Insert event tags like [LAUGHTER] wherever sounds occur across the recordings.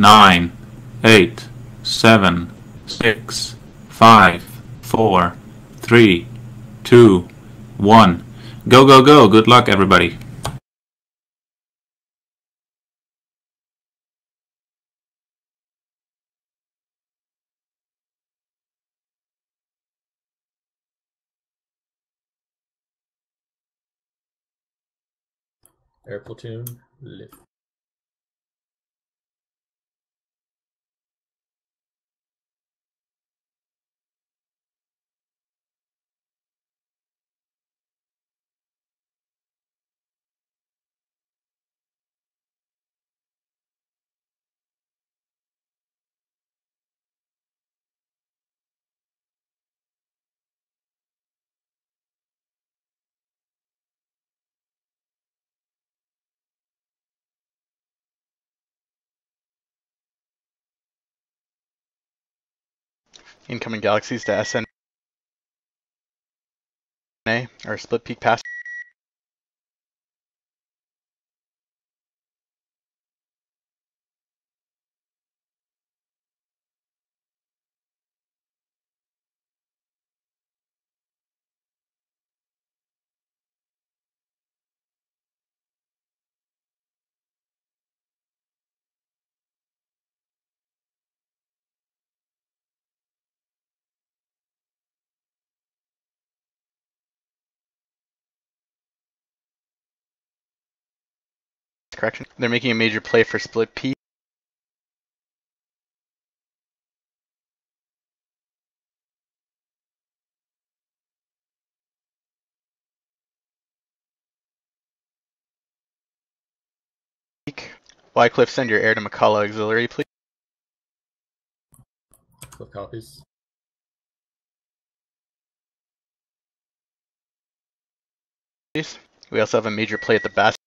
nine, eight, seven, six, five, four, three, two, one. Go, go, go. Good luck, everybody. Air platoon, lift. Incoming galaxies to SNA or split peak pass. Correction. They're making a major play for split peak. Wycliffe, send your air to Mekala Auxiliary, please. Cliff copies. please. We also have a major play at the bastion.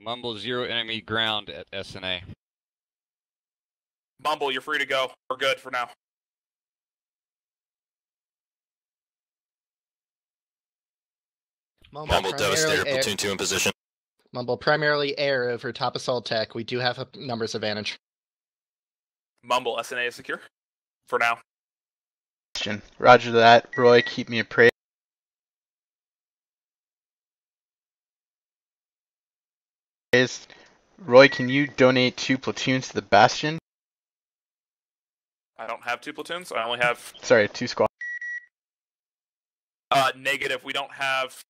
Mumble zero enemy ground at SNA. Mumble, you're free to go. We're good for now. Mumble, Mumble Devastator, primarily air, platoon two in position. Mumble primarily air over top assault tech. We do have a numbers advantage. Mumble, SNA is secure. For now. Roger that. Roy, keep me appraised. Roy, can you donate two platoons to the Bastion? I don't have two platoons. I only have Sorry, two squads. uh negative. We don't have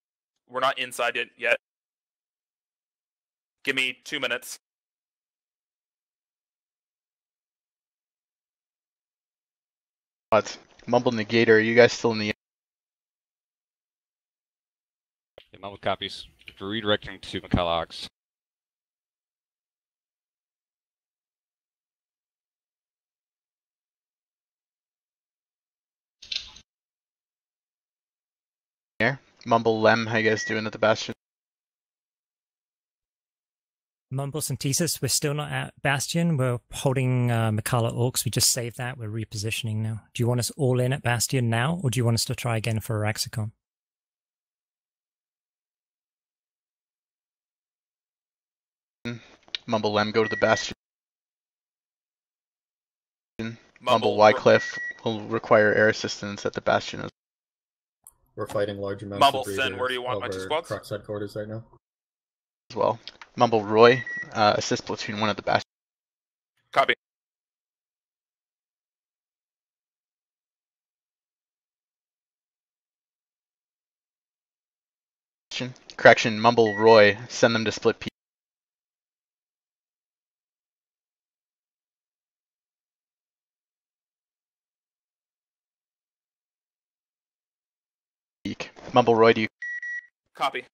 we're not inside it yet. Give me two minutes. What? Mumble Negator, are you guys still in the Yeah, Mumble copies. For redirecting to McCulloch's. air? Mumble Lem, how you guys doing at the Bastion? Mumble Cintesis, we're still not at Bastion. We're holding uh, Mekala Aux. We just saved that. We're repositioning now. Do you want us all in at Bastion now, or do you want us to try again for Auraxicom? Mumble Lem, go to the Bastion. Mumble Mumble, Wycliffe will require air assistance at the Bastion as We're fighting large amounts Mumble, of send, breeders where do you want my two over squads? Crux headquarters right now. As well. Mumble Roy, uh, assist platoon one at the Bastion. Copy. Correction, Mumble Roy, send them to split P. Peak. Mumble Roy, do you Copy.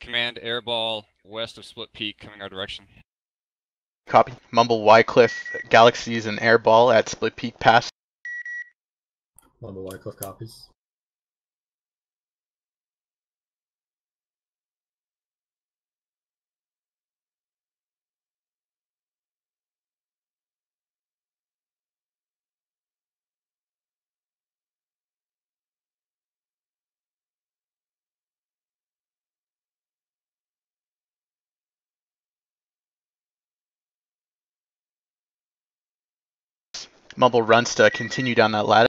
Command airball west of Split Peak coming our direction. Copy. Mumble Wycliffe Galaxies and Airball at Split Peak Pass. Mumble Wycliffe copies. Mumble runs to continue down that ladder.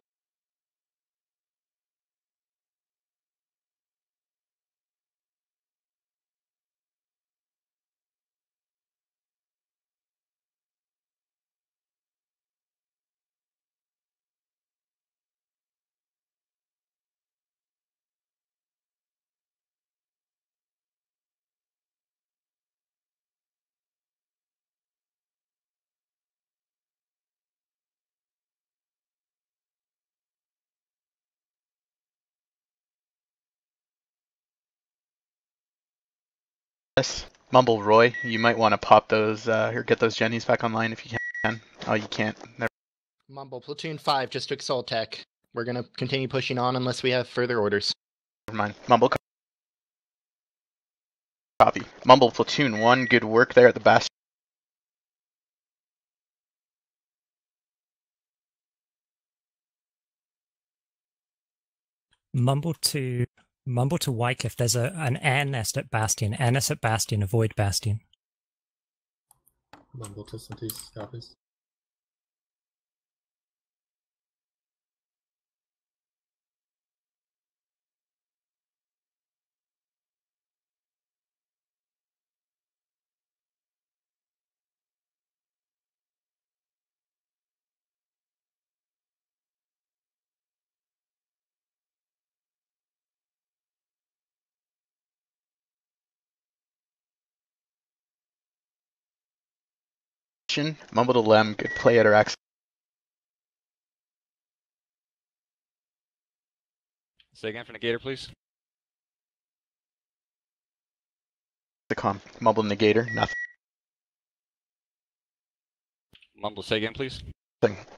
Yes. Mumble Roy, you might want to pop those uh, or get those Jennies back online if you can. Oh, you can't. Never Mumble Platoon 5 just took Soul Tech. We're gonna continue pushing on unless we have further orders. Never mind. Mumble. Copy. Mumble Platoon 1, good work there at the Bastion. Mumble to Mumble to Wycliffe. There's a an air nest at Bastion. Air nest at Bastion. Avoid Bastion. Mumble to copies. Mumble to Lem, good play at our X. Say again for Negator, please. The com. Mumble Negator, nothing. Mumble, say again, please.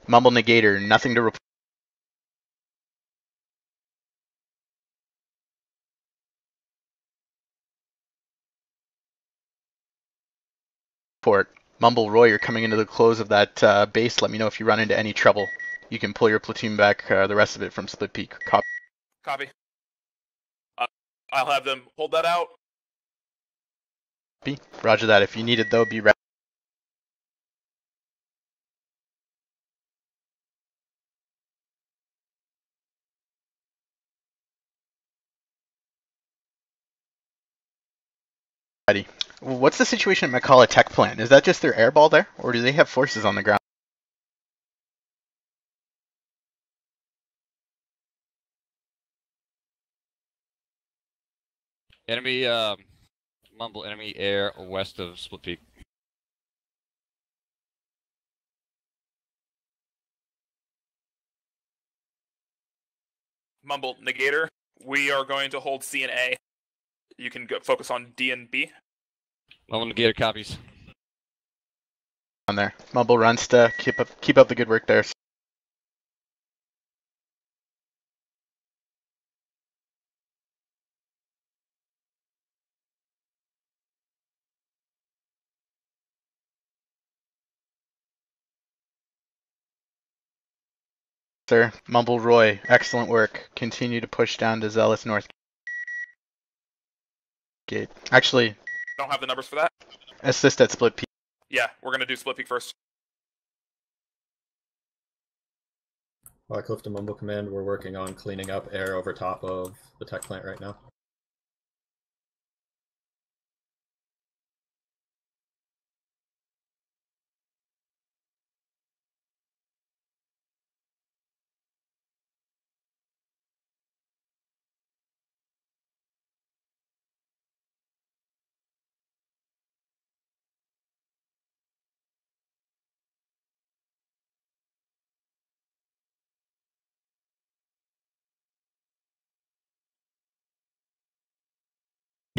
Mumble Negator, nothing to report. Mumble Roy, you're coming into the close of that uh, base. Let me know if you run into any trouble. You can pull your platoon back, uh, the rest of it from Split Peak. Copy. Copy. Uh, I'll have them hold that out. Copy. Roger that. If you need it though, be ready. Ready. What's the situation at Mekala Tech Plant? Is that just their airball there, or do they have forces on the ground? Enemy, um, Mumble, enemy air west of Split Peak. Mumble Negator. We are going to hold C and A. You can go focus on D and B. Mumble Negator copies. On there, Mumble runs to keep up keep up the good work there. Sir, Mumble Roy, excellent work. Continue to push down to Zealous North Gate. Actually, Don't have the numbers for that. assist at Split peak. Yeah, we're gonna do split peak first. Wycliffe to Mumble Command, we're working on cleaning up air over top of the tech plant right now.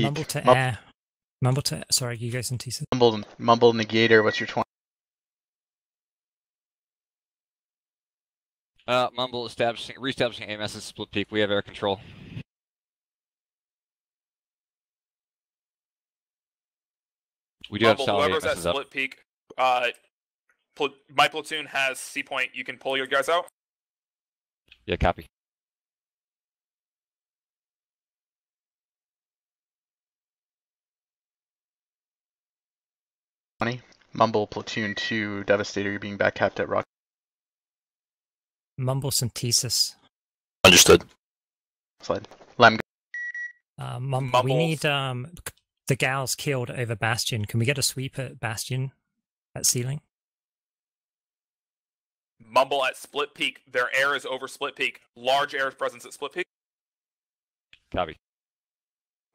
Mumble to Mum- air. Mumble to sorry, you guys and Tisa. Mumble, Mumble Negator, what's your 20? Uh, Mumble establishing, reestablishing AMS in Split Peak. We have air control. We do Mumble, have solid whoever's at AMSs up. Split Peak, uh, pl- my platoon has C point. You can pull your guys out. Yeah, copy. Mumble Platoon 2, Devastator, you're being back capped at Rock. Mumble Cintesis. Understood. Slide. Lem, Uh, Mumble, we need um the gals killed over Bastion. Can we get a sweep at Bastion? At ceiling? Mumble at Split Peak. Their air is over Split Peak. Large air presence at Split Peak. Copy.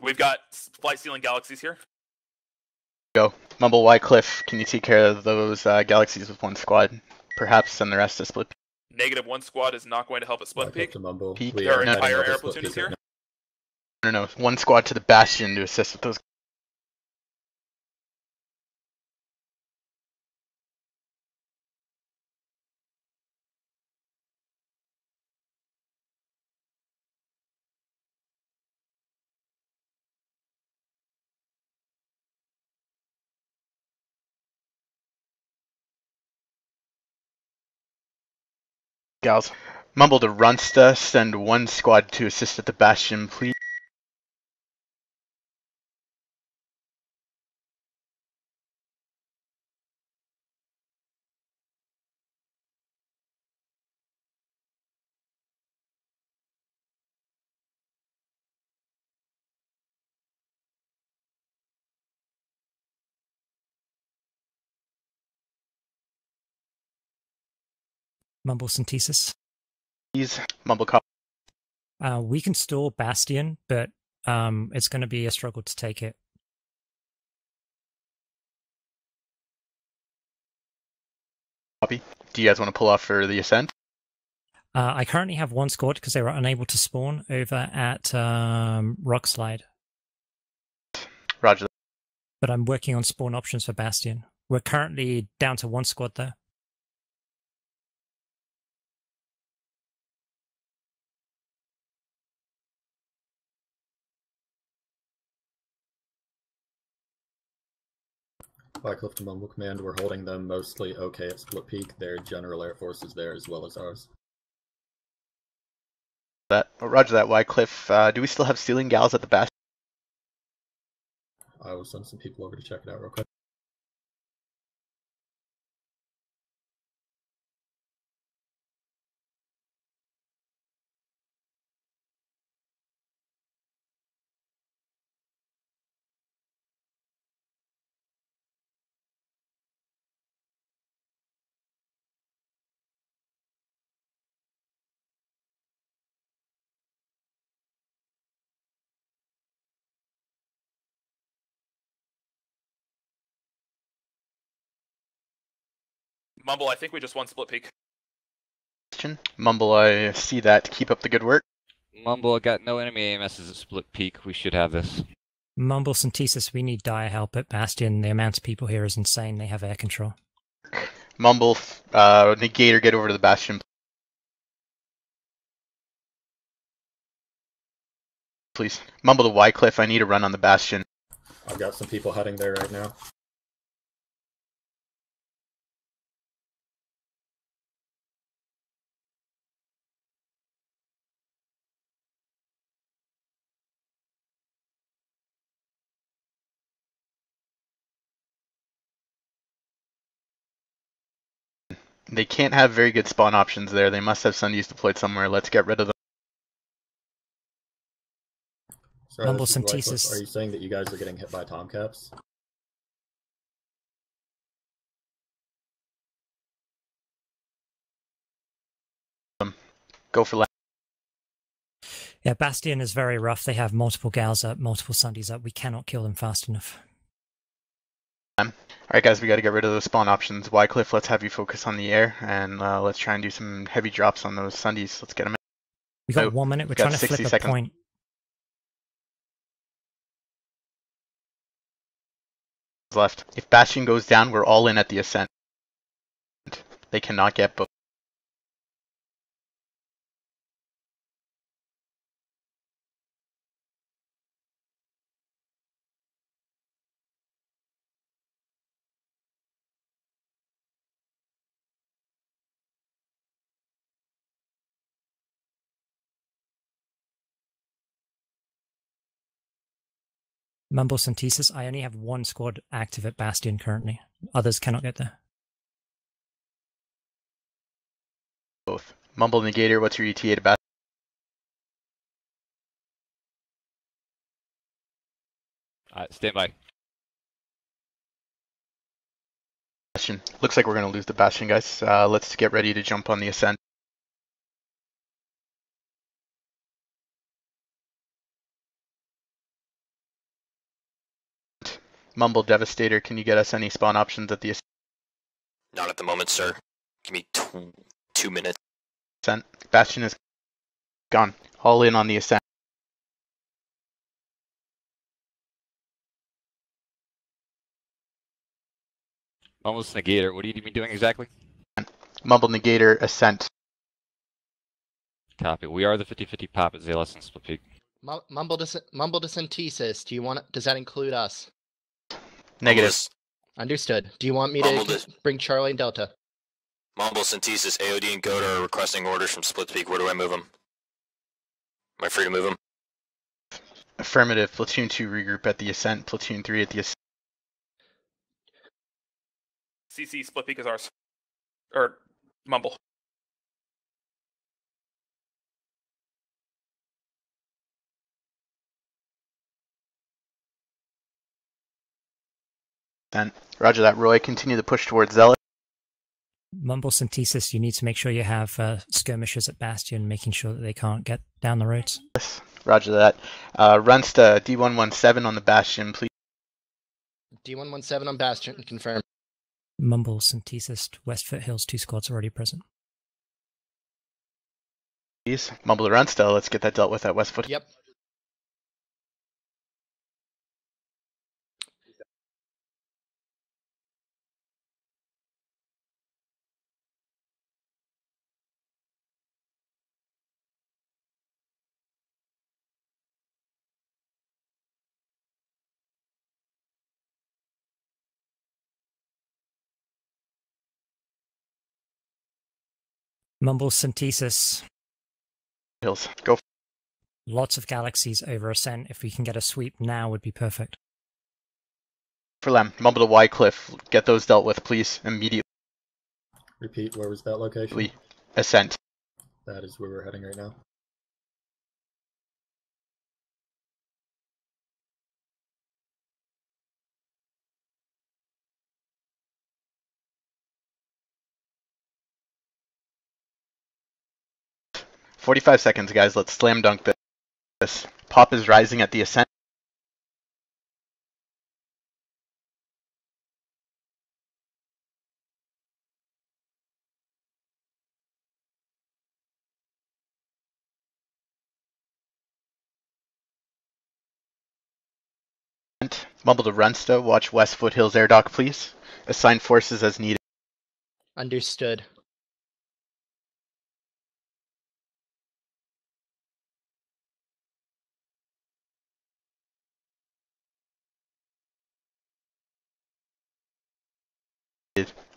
We've got flight ceiling galaxies here. Go. Mumble Wycliffe, can you take care of those uh, galaxies with one squad? Perhaps send the rest to split. Negative one squad is not going to help at Split Wycliffe Peak. to Mumble. Peak. We Their are heading entire over air Split platoon is Peak right here? No, no, one squad to the Bastion to assist with those. Gals. Mumble to Runsta, send one squad to assist at the Bastion, please. Mumble Cintesis. Please, Mumble cop. Uh, we can stall Bastion, but um, it's going to be a struggle to take it. Copy. Do you guys want to pull off for the ascent? Uh, I currently have one squad because they were unable to spawn over at um, Rockslide, Roger. but I'm working on spawn options for Bastion. We're currently down to one squad though. Wycliffe to Mumble Command, we're holding them mostly okay at Split Peak. Their general air force is there as well as ours. That. oh, Roger that, Wycliffe. Uh, do we still have ceiling gals at the Bastion? I will send some people over to check it out real quick. Mumble, I think we just won Split Peak. Mumble, I see that. Keep up the good work. Mumble got no enemy AMSs at Split Peak. We should have this. Mumble Cintesis. We need dire help at Bastion. The amount of people here is insane. They have air control. Mumble, uh, Negator, get over to the Bastion. Please. Mumble to Wycliffe, I need a run on the Bastion. I've got some people heading there right now. They can't have very good spawn options there. They must have Sundays deployed somewhere. Let's get rid of them. Sorry, Mumble this is Wycliffe. Are you saying that you guys are getting hit by Tomcaps? Um, go for left. Yeah, Bastion is very rough. They have multiple gals up, multiple Sundays up. We cannot kill them fast enough. Alright guys, we gotta get rid of those spawn options. Wycliffe, let's have you focus on the air, and uh, let's try and do some heavy drops on those Sundays. Let's get them in. We got Oh, one minute. We're trying to 60 flip a seconds. point. left. If Bastion goes down, we're all in at the ascent. They cannot get both. Mumble Cintesis, I only have one squad active at Bastion currently. Others cannot get there. both. Mumble Negator, what's your ETA to Bastion? Alright, stand by. Looks like we're going to lose the Bastion, guys. Uh, let's get ready to jump on the ascent. Mumble Devastator, can you get us any spawn options at the Not at the moment, sir. Give me tw- two minutes. ascent? Bastion is gone. All in on the ascent. Almost Negator. What do you need me doing exactly? Mumble Negator, ascent. Copy. We are the 50-50 pop at Zalos and Split Peak. Mumble to Mumble to Do you want? Does that include us? Negative. Mumbles, Understood. Do you want me Mumble to does- bring Charlie and Delta? Mumble, Cintesis, AOD, and Goda are requesting orders from Split Peak. Where do I move them? Am I free to move them? Affirmative. Platoon 2 regroup at the ascent. Platoon 3 at the ascent. CC Split Peak is ours. Or Mumble. Roger that, Roy. Continue the push towards Zealot. Mumble Cintesis, you need to make sure you have uh, skirmishers at Bastion, making sure that they can't get down the roads. Yes, roger that. Uh, Runsta, D117 on the Bastion, please. D117 on Bastion. Confirm. Mumble Cintesis, West Foothills, two squads already present. please. Mumble to Runsta, let's get that dealt with at Westfoot. Yep. Mumble Cintesis, Hills. Go. lots of galaxies over Ascent. If we can get a sweep now, would be perfect. For Lem. Mumble to Wycliffe. Get those dealt with, please. Immediately. Repeat, where was that location? Ascent. That is where we're heading right now. Forty-five seconds, guys. Let's slam dunk this. Pop is rising at the ascent. Mumble to Runsta. Watch West Foothills Air Dock, please. Assign forces as needed. Understood.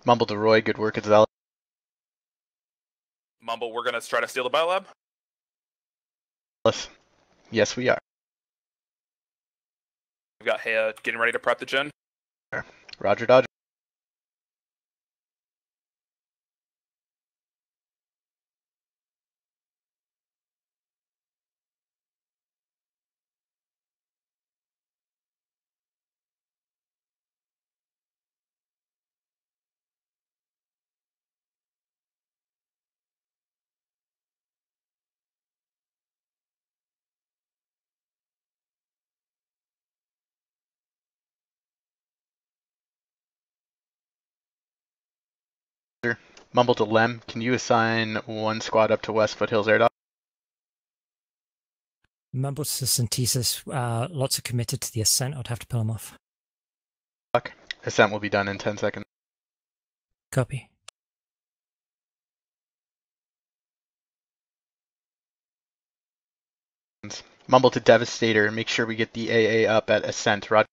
Mumble to Roy. Good work at Zealot. Mumble, we're gonna try to steal the biolab. Yes, we are. We've got Hea getting ready to prep the gen. Roger Dodger. Mumble to Lem. Can you assign one squad up to West Foothills Air Dock? Mumble to Cintesis, uh, lots are committed to the Ascent. I'd have to pull them off. Ascent will be done in 10 seconds. Copy. Mumble to Devastator. Make sure we get the AA up at Ascent. Roger.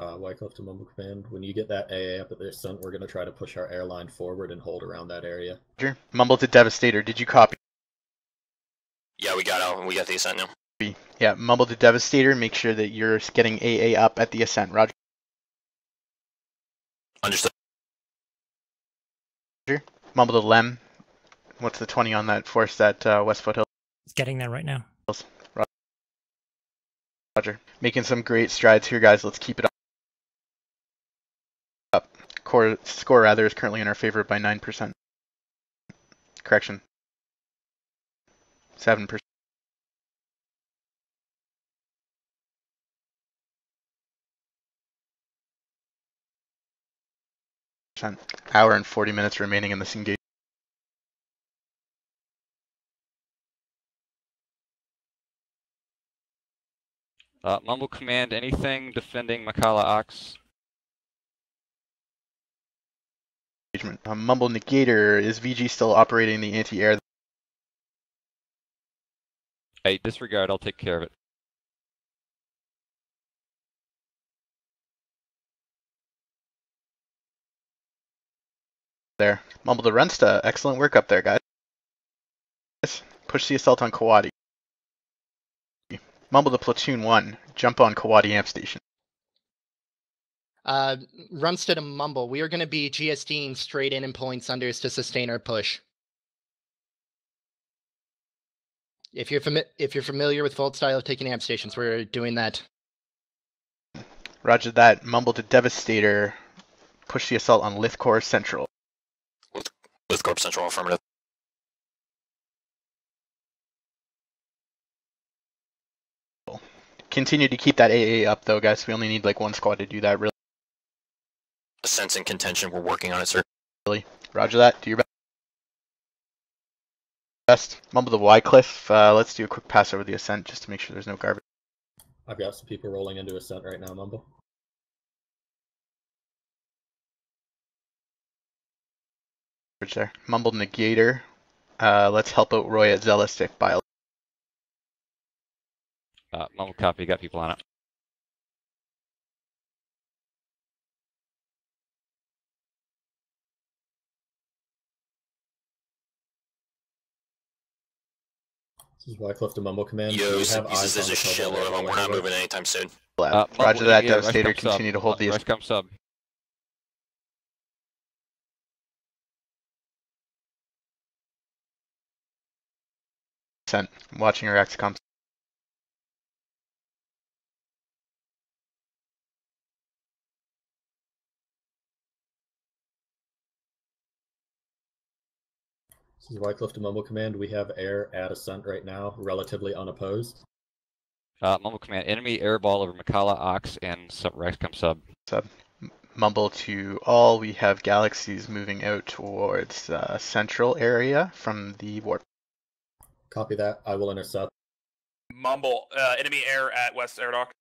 Uh, Wycliffe to Mumble Command. When you get that AA up at the ascent, we're going to try to push our airline forward and hold around that area. Mumble to Devastator. Did you copy? Yeah, we got out. We got the ascent now. Yeah, Mumble to Devastator. Make sure that you're getting AA up at the Ascent. Roger. Understood. Mumble to Lem. What's the 20 on that force at uh, West Foothill? It's getting there right now. Roger. Making some great strides here, guys. Let's keep it up. Core, score rather is currently in our favor by 9%. Correction. 7%. Hour and 40 minutes remaining in this engagement. Uh, Mumble Command, anything defending Mekala Aux? Um, Mumble Negator, is VG still operating the anti-air? Hey, disregard, I'll take care of it. there? Mumble to Rensta, excellent work up there, guys. Push the assault on Kwahtee. Mumble to Platoon 1, jump on Kwahtee amp station. Uh, Runstead and Mumble, we are going to be GSDing straight in and pulling Sunders to sustain our push. If you're fami- if you're familiar with Volt style of taking amp stations, we're doing that. Roger that. Mumble to Devastator, push the assault on Lithcorp Central. Lithcorp Central affirmative. Continue to keep that AA up though, guys. We only need like one squad to do that, really. Ascent's in contention. We're working on it, sir. Really? Roger that. Do your best. Mumble the Wycliffe. Uh, let's do a quick pass over the ascent just to make sure there's no garbage. I've got some people rolling into ascent right now, Mumble. there. Mumble Negator. Uh, let's help out Roy at Zealous if by Uh, Mumble copy, got people on it. This is Wycliffe to Mumble Command. Do Yo, we so have Jesus, eyes there's a on the shitload of them. We're not moving anytime soon. Uh, Roger that, Negator, Devastator. Rescom sub. Continue to hold the Uh, Rescom sub. ascent. I'm watching your XCOM. This is Wycliffe to Mumble Command. We have air at ascent right now, relatively unopposed. Uh, Mumble Command, enemy air ball over Mekala Aux and sub Rescom sub. Sub. Mumble to all. We have galaxies moving out towards uh, central area from the warp. Copy that. I will intercept. Mumble, uh, enemy air at West Air Dock.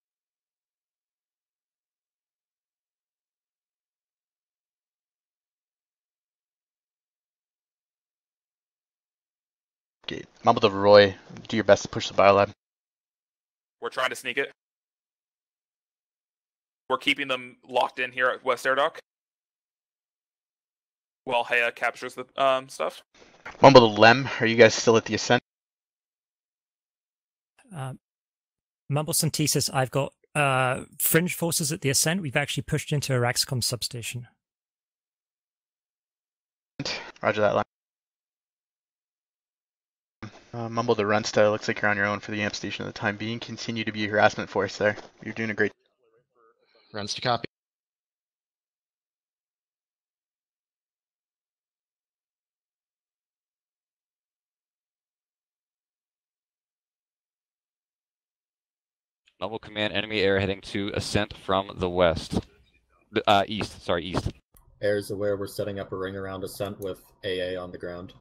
Gate. Mumble to Roy. Do your best to push the biolab. We're trying to sneak it. We're keeping them locked in here at West Air Dock. While Hea captures the um, stuff. Mumble to Lem. Are you guys still at the ascent? Uh, Mumble Cintesis, I've got uh, fringe forces at the ascent. We've actually pushed into a Raxcom substation. Roger that. Lem. Uh, Mumble to Runsta. Looks like you're on your own for the amp station at the time being. Continue to be a harassment force there. You're doing a great. Runs to copy. Mumble Command, enemy air heading to ascent from the west. Uh, east, sorry, east. Air is aware we're setting up a ring around ascent with AA on the ground.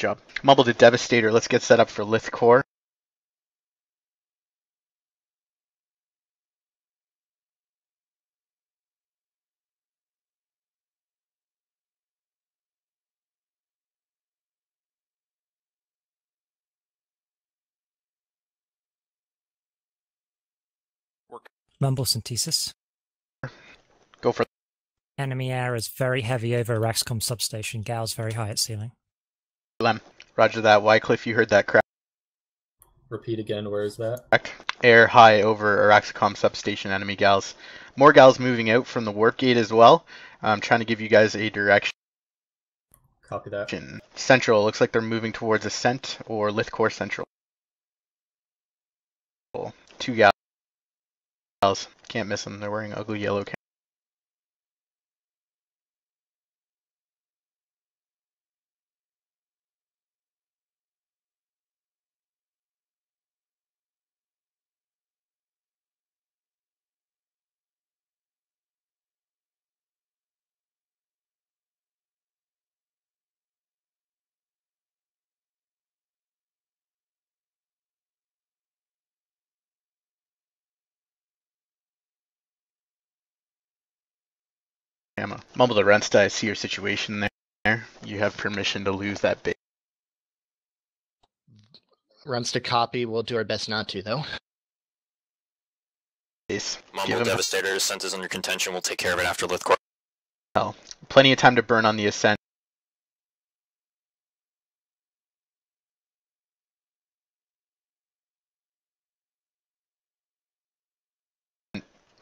Job. Mumble to Devastator. Let's get set up for Lithcorp. Mumble Cintesis. Go for Enemy air is very heavy over Raxcom substation. Gal's very high at ceiling. Lem. Roger that. Wycliffe, you heard that correct. Repeat again. Where is that? Air high over Auraxicom substation enemy gals. More gals moving out from the warp gate as well. I'm trying to give you guys a direction. Copy that. Central looks like they're moving towards Ascent or Lithcorp Central. Two gals. Can't miss them. They're wearing ugly yellow ammo. Mumble the Rensta, I see your situation there. You have permission to lose that base. Runs to copy. We'll do our best not to, though. Mumble Give him- Devastator Ascent is under contention. We'll take care of it after Lithcorp. Plenty of time to burn on the Ascent.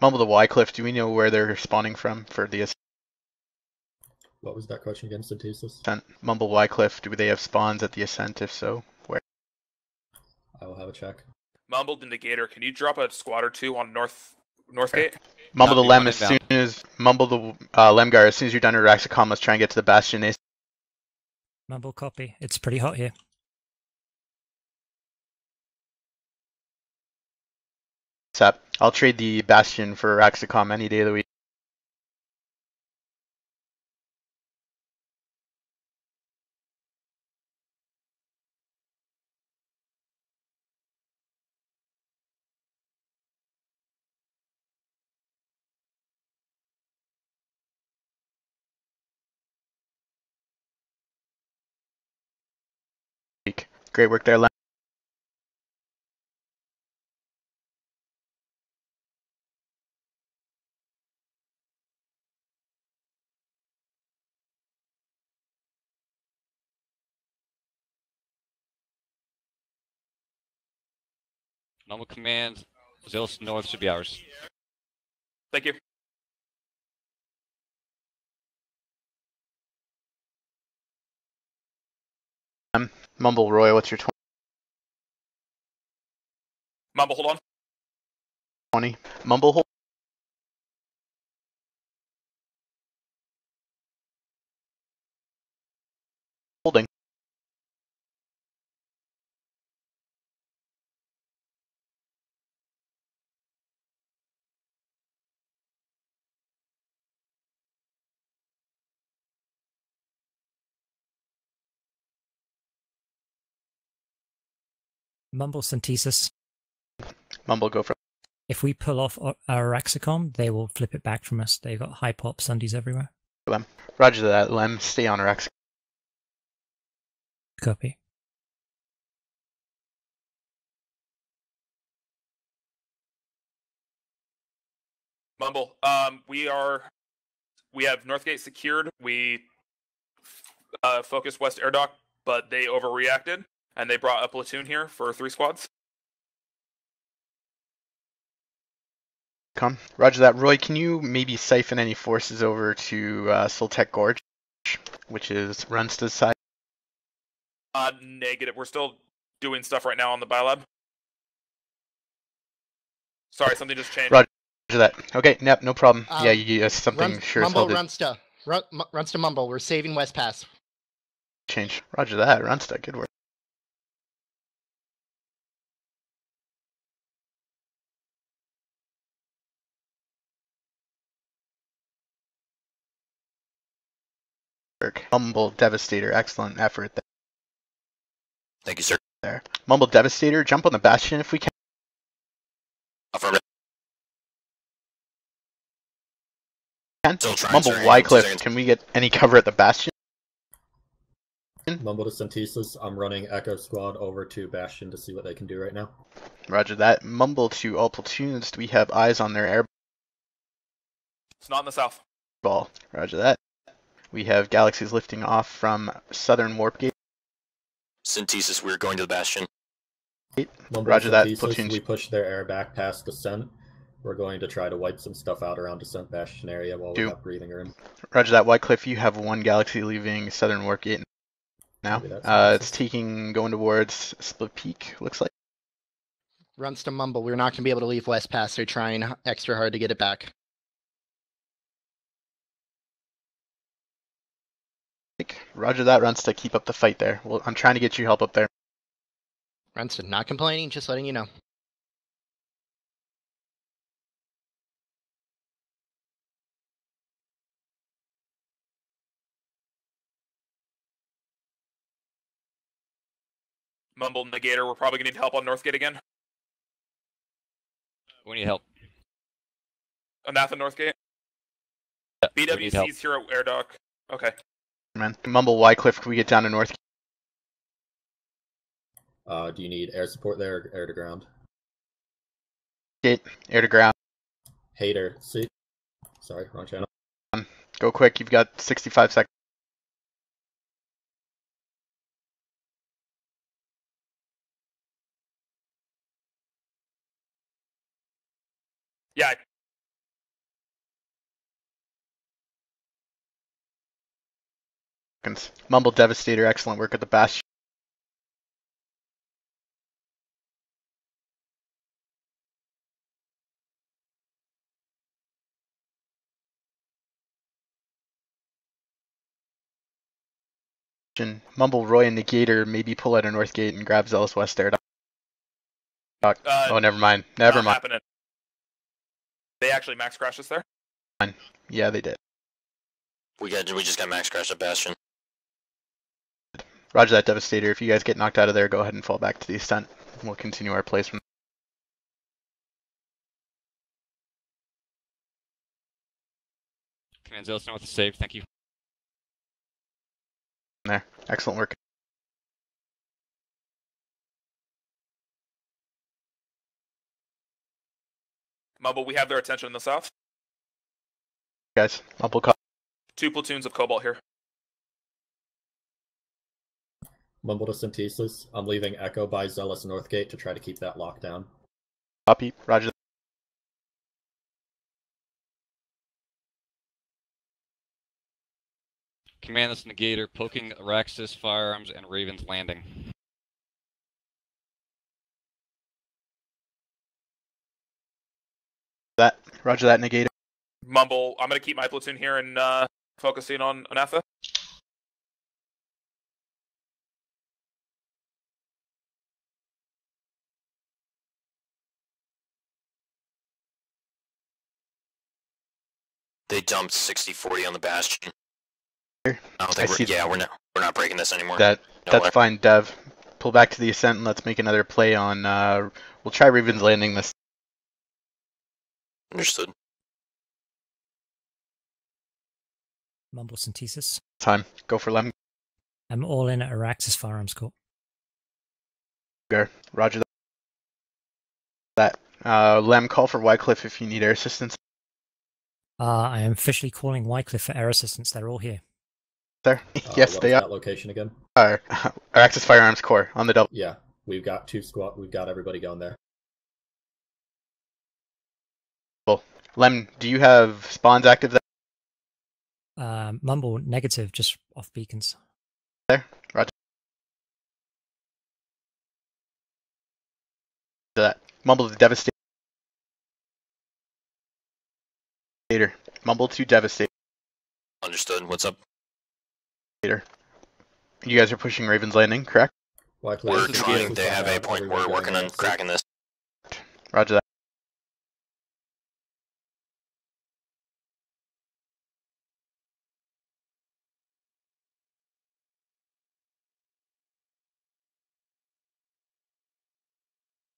Mumble the Wycliffe, do we know where they're spawning from for the What was that question again, Cintesis? Ascent? Mumble Wycliffe, do they have spawns at the Ascent? If so, where? I will have a check. Mumbled Indicator, can you drop a squad or two on North Northgate? Mumble the Lem one as soon as Mumble the uh, Lemgar as soon as you're done at Raxicom, let's try and get to the Bastion Ace. Mumble copy. It's pretty hot here. Sap. I'll trade the Bastion for Raxicom any day of the week. Great work there, Lem. Mumble command. Zillis North should be ours. Thank you. Um, Mumble Roy, what's your 20? Mumble, hold on. 20? Mumble hold. Holding. Mumble Cintesis. Mumble go for If we pull off our- our Raxicom, they will flip it back from us. They've got high pop Sundays everywhere. Lem. Roger that, Lem. Stay on Rax. Copy. Mumble. Um, we are. We have Northgate secured. We uh, focused West Air Dock, but they overreacted and they brought a platoon here for three squads. Come. Roger that. Roy, can you maybe siphon any forces over to uh, Sultek Gorge, which is Runsta's side? Uh, negative. We're still doing stuff right now on the biolab. Sorry, something just changed. Roger that. Okay, yep, no problem. Um, yeah, you, uh, something Runs, sure as hell Mumble did runs to run, mu- runs to Mumble. We're saving West Pass. change. Roger that. Runsta, good work. Work. Humble Devastator, excellent effort. There. Thank you, sir. There. Mumble Devastator, jump on the Bastion if we can. Affirmative. Still trying, Mumble sir. Hang on two Wycliffe, can we get any cover at the Bastion? Mumble to Cintesis, I'm running Echo Squad over to Bastion to see what they can do right now. Roger that. Mumble to all platoons, do we have eyes on their air It's not in the south. ball? Roger that. We have galaxies lifting off from southern warp gate. Cintesis, we're going to the Bastion. Mumble to Roger that, Cintesis, platoons. We push their air back past Descent. We're going to try to wipe some stuff out around Descent Bastion area while we Do. have breathing room. Roger that. Wycliffe, you have one galaxy leaving southern warp gate now. Uh, it's taking, going towards Split Peak, looks like. Runsta Mumble. We're not going to be able to leave West Pass. They're trying extra hard to get it back. Roger that, Runsta keep up the fight there. Well, I'm trying to get you help up there. Runsta not complaining, just letting you know. Mumble Negator, we're probably gonna need help on Northgate again. We need help. Anatha Northgate. Yeah, we. BWC's here at Air Dock. Okay. Man. Mumble Wycliffe, can we get down to North Uh, do you need air support there or air to ground? Gate, air to ground? Hater, see? Sorry, wrong channel. Go quick, you've got 65 seconds. Yeah, seconds. Mumble Devastator, excellent work at the Bastion. Mumble Roy and Negator maybe pull out a North Gate and grab Zealous West Air. Uh, oh, never mind. Never mind. happening. They actually max crash us there. Yeah, they did. We got. We just got max crash at Bastion. Roger that, Devastator. If you guys get knocked out of there, go ahead and fall back to the ascent. We'll continue our placement. Command Zealous know what to save. Thank you. There. Excellent work. Mumble, we have their attention in the south. Guys, Mumble call. Two platoons of Cobalt here. Mumble to Cintesis, I'm leaving Echo by Zealous Northgate to try to keep that locked down. Copy. Roger. Command this Negator, poking Auraxis firearms and Raven's landing. that. Roger that, Negator. Mumble, I'm gonna keep my platoon here and uh, focusing on Anatha. They dumped 60-40 on the Bastion. I don't I we're. see- Yeah, we're not. We're not breaking this anymore. That No that's way. fine, Dev. Pull back to the ascent and let's make another play on. Uh, we'll try Raven's Landing this Understood. Mumble Cintesis. time. Go for Lem. I'm all in at Auraxis Firearms Corp. Roger that. Uh, Lem, call for Wycliffe if you need air assistance. Uh, I am officially calling Wycliffe for air assistance. They're all here. There. Uh, [LAUGHS] yes, they is are. That location again? [LAUGHS] Our Axis Firearms Corps on the double. Yeah, we've got two squad. We've got everybody going there. Lem, do you have spawns active there? Uh, Mumble negative, just off beacons. There. Roger that. Mumble the Devastator. Mumble to Devastator. Understood. What's up? Later. You guys are pushing Raven's Landing, correct? Wycliffe, We're this trying. good. They have a point. We're working on there. cracking this. Roger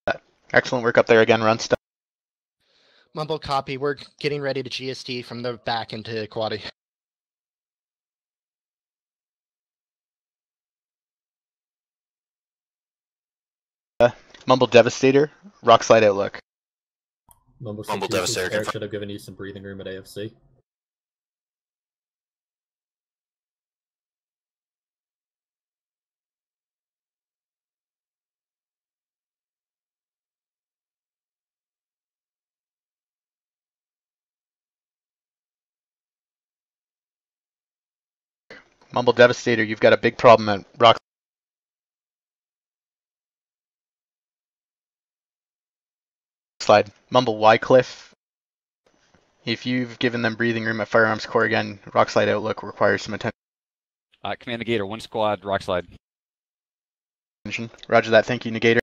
that. Excellent work up there again, Runsta. Mumble copy. We're getting ready to GST from the back into Kwahtee. Uh, mumble Devastator, Rock Slide Outlook. Mumble, Mumble Devastator Air should have given you some breathing room at AFC. Mumble Devastator, you've got a big problem at Rock Slide. Mumble Wycliffe, if you've given them breathing room at Firearms Corp again, Rock Slide Outlook requires some Uh, Command Negator, one squad, rock slide. attention. Roger that. Thank you, Negator.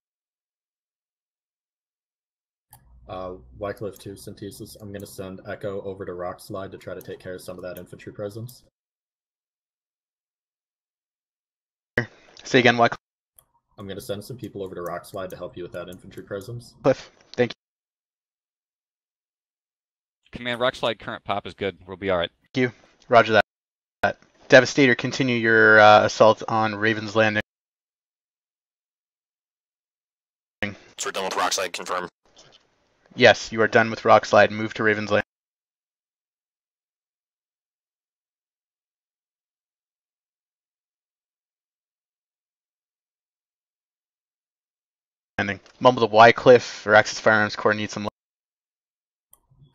Uh, Wycliffe 2 Cintesis, I'm going to send Echo over to Rockslide to try to take care of some of that infantry presence. Say again, Wycliffe. I'm going to send some people over to Rockslide to help you with that infantry presence. Cliff, thank you. Command rock slide, current pop is good. We'll be alright. Thank you. Roger that. Devastator, continue your uh, assault on Raven's Landing. So we're done with Rockside, confirm. Yes, you are done with Rock Slide. Move to Raven's Landing. Landing. Mumble the Wycliffe or Axis Firearms Corps needs some love.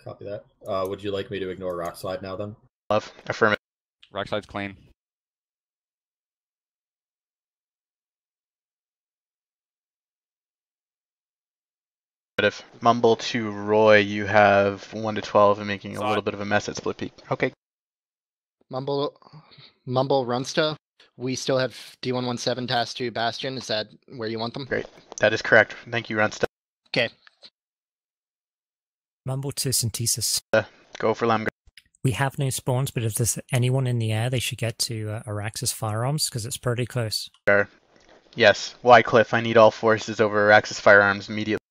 Copy that. Uh, would you like me to ignore Rockslide now then? love. Affirmative. Rock slide's clean. But if mumble to Roy, you have 1 to 12 and making a little bit of a mess at Split Peak. Okay, Mumble, Mumble Runsta. We still have D117 task to Bastion. Is that where you want them? Great. that is correct. Thank you, Runsta. Mumble to Cintesis. Go for Lamgo. We have no spawns, but if there's anyone in the air, they should get to uh, Auraxis firearms because it's pretty close. Yes, Wycliffe, I need all forces over Axis Firearms immediately.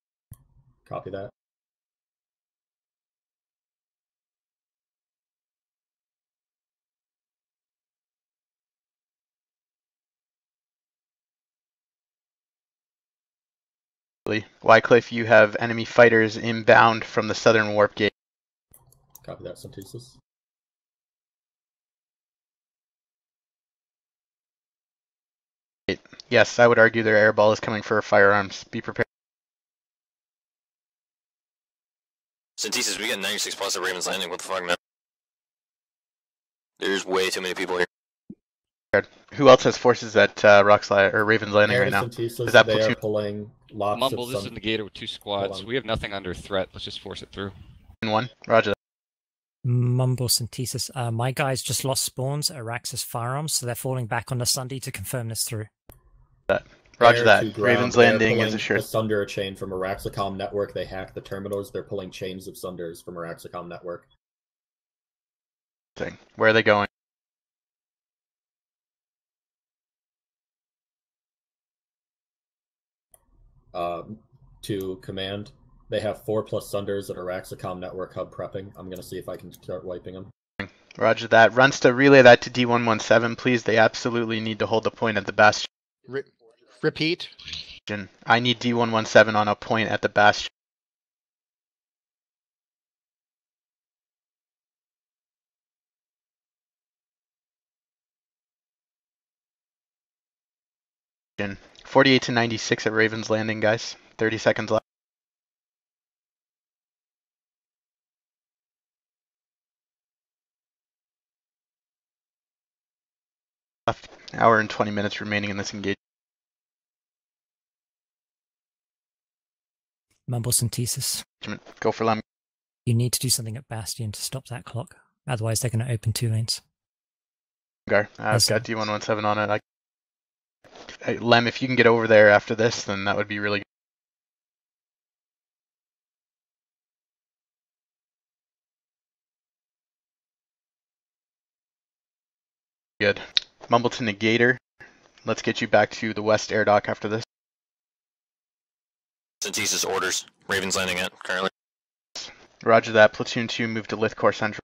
Copy that. Wycliffe, you have enemy fighters inbound from the southern warp gate. Copy that, Cintesis. Yes, I would argue their airball is coming for firearms. Be prepared. Cintesis, we got 96 plus at Raven's Landing. What the fuck, man? There's way too many people here. Who else has forces at uh, Rockslide or Raven's Landing Air right now? Is that they are platoon- pulling lots Mumble, of this is sun- Negator with two squads. We have nothing under threat. Let's just force it through. One. Roger. Mumble Cintesis. Uh, my guys just lost spawns at Auraxis firearms, so they're falling back on the Sunday to confirm this through. Roger that. Raven's They're Landing is pulling assured. a Sunder chain from Auraxicom network. They hacked the terminals. They're pulling chains of Sunders from Auraxicom network. Thing. Where are they going? Um, to command, they have four plus Sunders that are at Auraxicom network hub prepping. I'm gonna see if I can start wiping them. Roger that. Runsta relay that to D117, please. They absolutely need to hold the point at the Bastion. Re- repeat. I need D117 on a point at the Bastion. Forty-eight to ninety-six at Ravens Landing, guys. Thirty seconds left. Hour and twenty minutes remaining in this engagement. Mumble Cintesis. Go for Lem. You need to do something at Bastion to stop that clock. Otherwise, they're going to open two lanes. Gar. I've Yes, got. D117 on it. I, Hey, Lem, if you can get over there after this, then that would be really good. Good. Mumbleton Negator. Let's get you back to the west air dock after this. Cintesis orders. Ravens landing it currently. Roger that. Platoon 2, move to Lithcorp Central.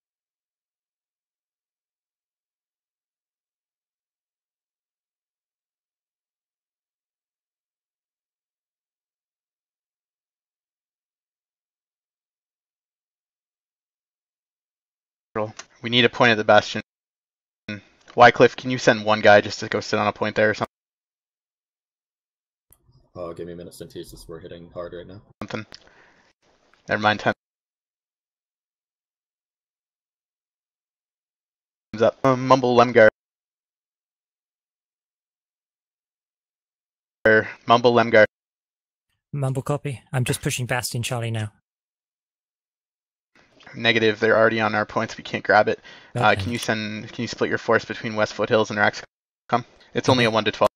We need a point at the Bastion. Wycliffe, can you send one guy just to go sit on a point there or something? Oh, give me a minute, Cintesis. We're hitting hard right now. Something. Never mind, time. Time's up. Um, Mumble Lemgar. Mumble Lemgar. Mumble copy. I'm just pushing Bastion Charlie now. Negative. They're already on our points. We can't grab it. Uh, can you send? Can you split your force between West Foothills and Rax? Come. It's only a one to twelve.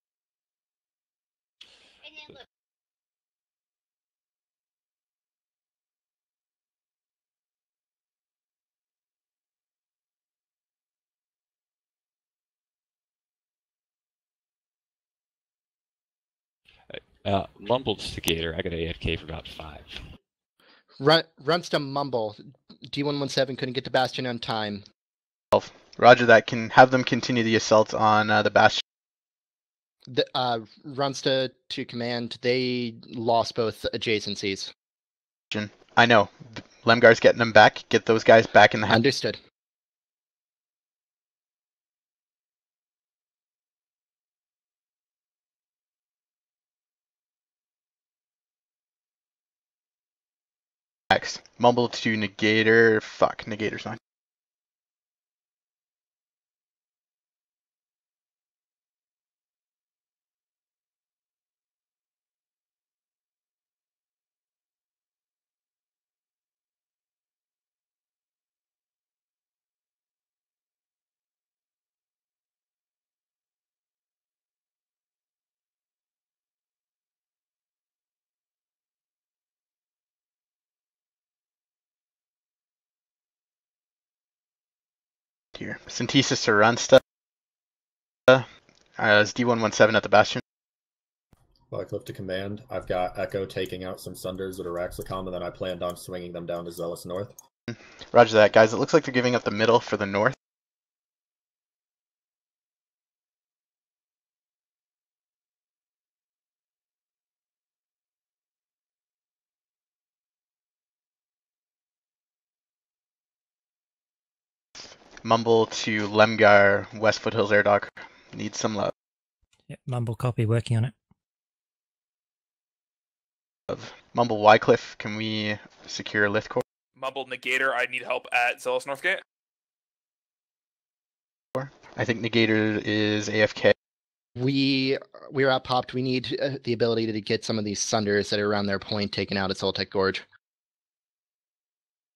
Uh, mumbled Stigator. I got AFK for about five. Run, Runsta Mumble. D117 couldn't get to Bastion on time. Roger that. Can have them continue the assault on uh, the Bastion. The, uh, Runsta, to command. They lost both adjacencies. I know. Lemgar's getting them back. Get those guys back in the hand. Understood. Mumble to Negator. Fuck. Negator's not. Here. Cintesis to Runsta. Uh, is D117 at the Bastion. Wycliffe to command. I've got Echo taking out some Sunders at Auraxicom, and then I planned on swinging them down to Zealous North. Roger that, guys. It looks like they're giving up the middle for the north. Mumble to Lemgar, West Foothills Air Dock. Needs some love. Yeah, Mumble copy. Working on it. Mumble Wycliffe, can we secure Lithcorp? Mumbled Negator, I need help at Zealous Northgate. I think Negator is AFK. We we're out popped. We need uh, the ability to get some of these Sunders that are around their point taken out at Soltec Gorge.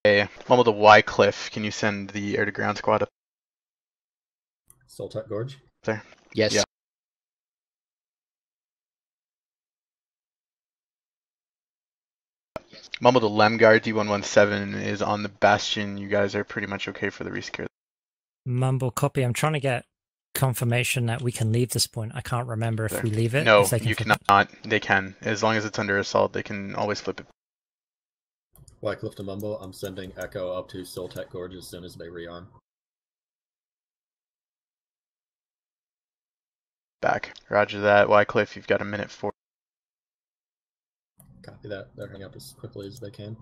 Okay. Mumble to Wycliffe, can you send the air to ground squad up? Soltec Gorge. There. Yes. Yeah. Mumble to Lemgar, D117 is on the Bastion. You guys are pretty much okay for the resecure. Mumble copy. I'm trying to get confirmation that we can leave this point. I can't remember if There. we leave it. No, they can you flip it. cannot. They can. As long as it's under assault, they can always flip it. Wycliffe to Mumble. I'm sending Echo up to Soltec Gorge as soon as they rearm. back. Roger that. Wycliffe, you've got a minute for. Copy that. They're hanging up as quickly as they can.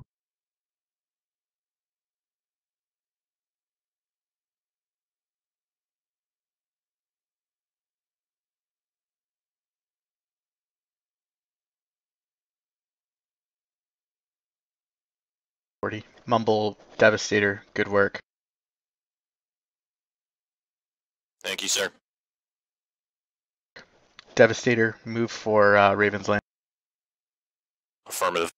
Forty. Mumble, Devastator, good work. Thank you, sir. Devastator, move for uh, Ravens Land. Affirmative.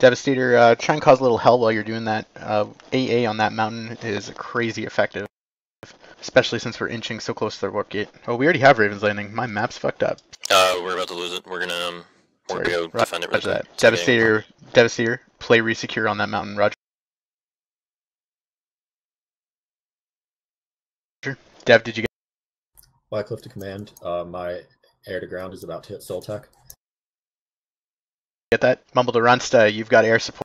Devastator, uh, try and cause a little hell while you're doing that. Uh, AA on that mountain is crazy effective, especially since we're inching so close to the warp gate. Oh, we already have Ravens Landing. My map's fucked up. Uh, we're about to lose it. We're gonna um, we're Sorry. gonna go Ro- defend it. Roger that. It's. Devastator, Devastator, play resecure on that mountain. Roger. Dev, did you get? Wycliffe to command. Uh, my air to ground is about to hit Soltec. Get that? Mumble to Runsta, you've got air support.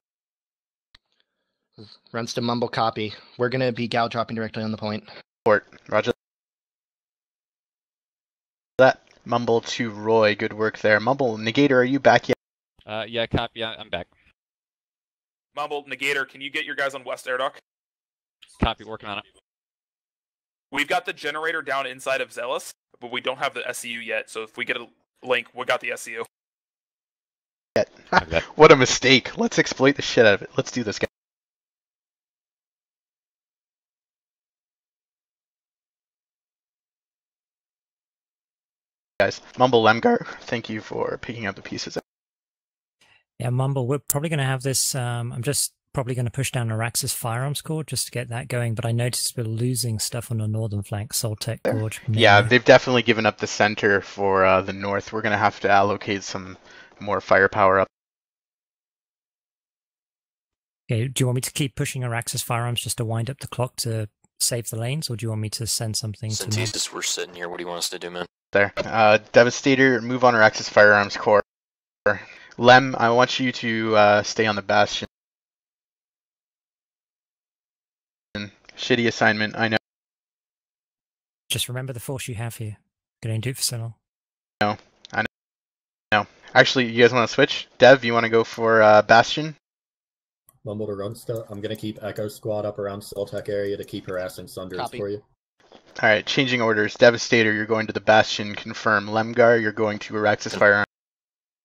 Runsta mumble copy. We're gonna be gal dropping directly on the point. Roger that. Mumble to Roy, good work there. Mumble, Negator, are you back yet? Uh, yeah, copy. I- I'm back. Mumble, Negator, can you get your guys on West Air Dock? Copy. Working on it. We've got the generator down inside of Zealous, but we don't have the SCU yet. So if we get a link, we got the SCU. [LAUGHS] What a mistake. Let's exploit the shit out of it. Let's do this, guys. Guys, Mumble Lemgar, thank you for picking up the pieces. Yeah, Mumble, we're probably going to have this. Um, I'm just probably going to push down Auraxis Firearms Corp just to get that going, but I noticed we're losing stuff on the northern flank, Soltec. Gorge. Yeah, they've definitely given up the center for uh, the north. We're gonna have to allocate some more firepower up. Okay, do you want me to keep pushing Auraxis Firearms just to wind up the clock to save the lanes, or do you want me to send something to Mumble? Cintesis, we're sitting here. What do you want us to do, man? there. Uh, Devastator, move on our access Firearms Core. Lem, I want you to uh, stay on the Bastion. Shitty assignment, I know. Just remember the force you have here. Can only do it for so long. No, I know. No. Actually, you guys want to switch? Dev, you want to go for uh, Bastion? Mumble to Runsta. I'm gonna keep Echo Squad up around Soltech area to keep harassing Sunders Copy. for you. All right, changing orders. Devastator, you're going to the Bastion. Confirm. Lemgar, you're going to Auraxis Firearms.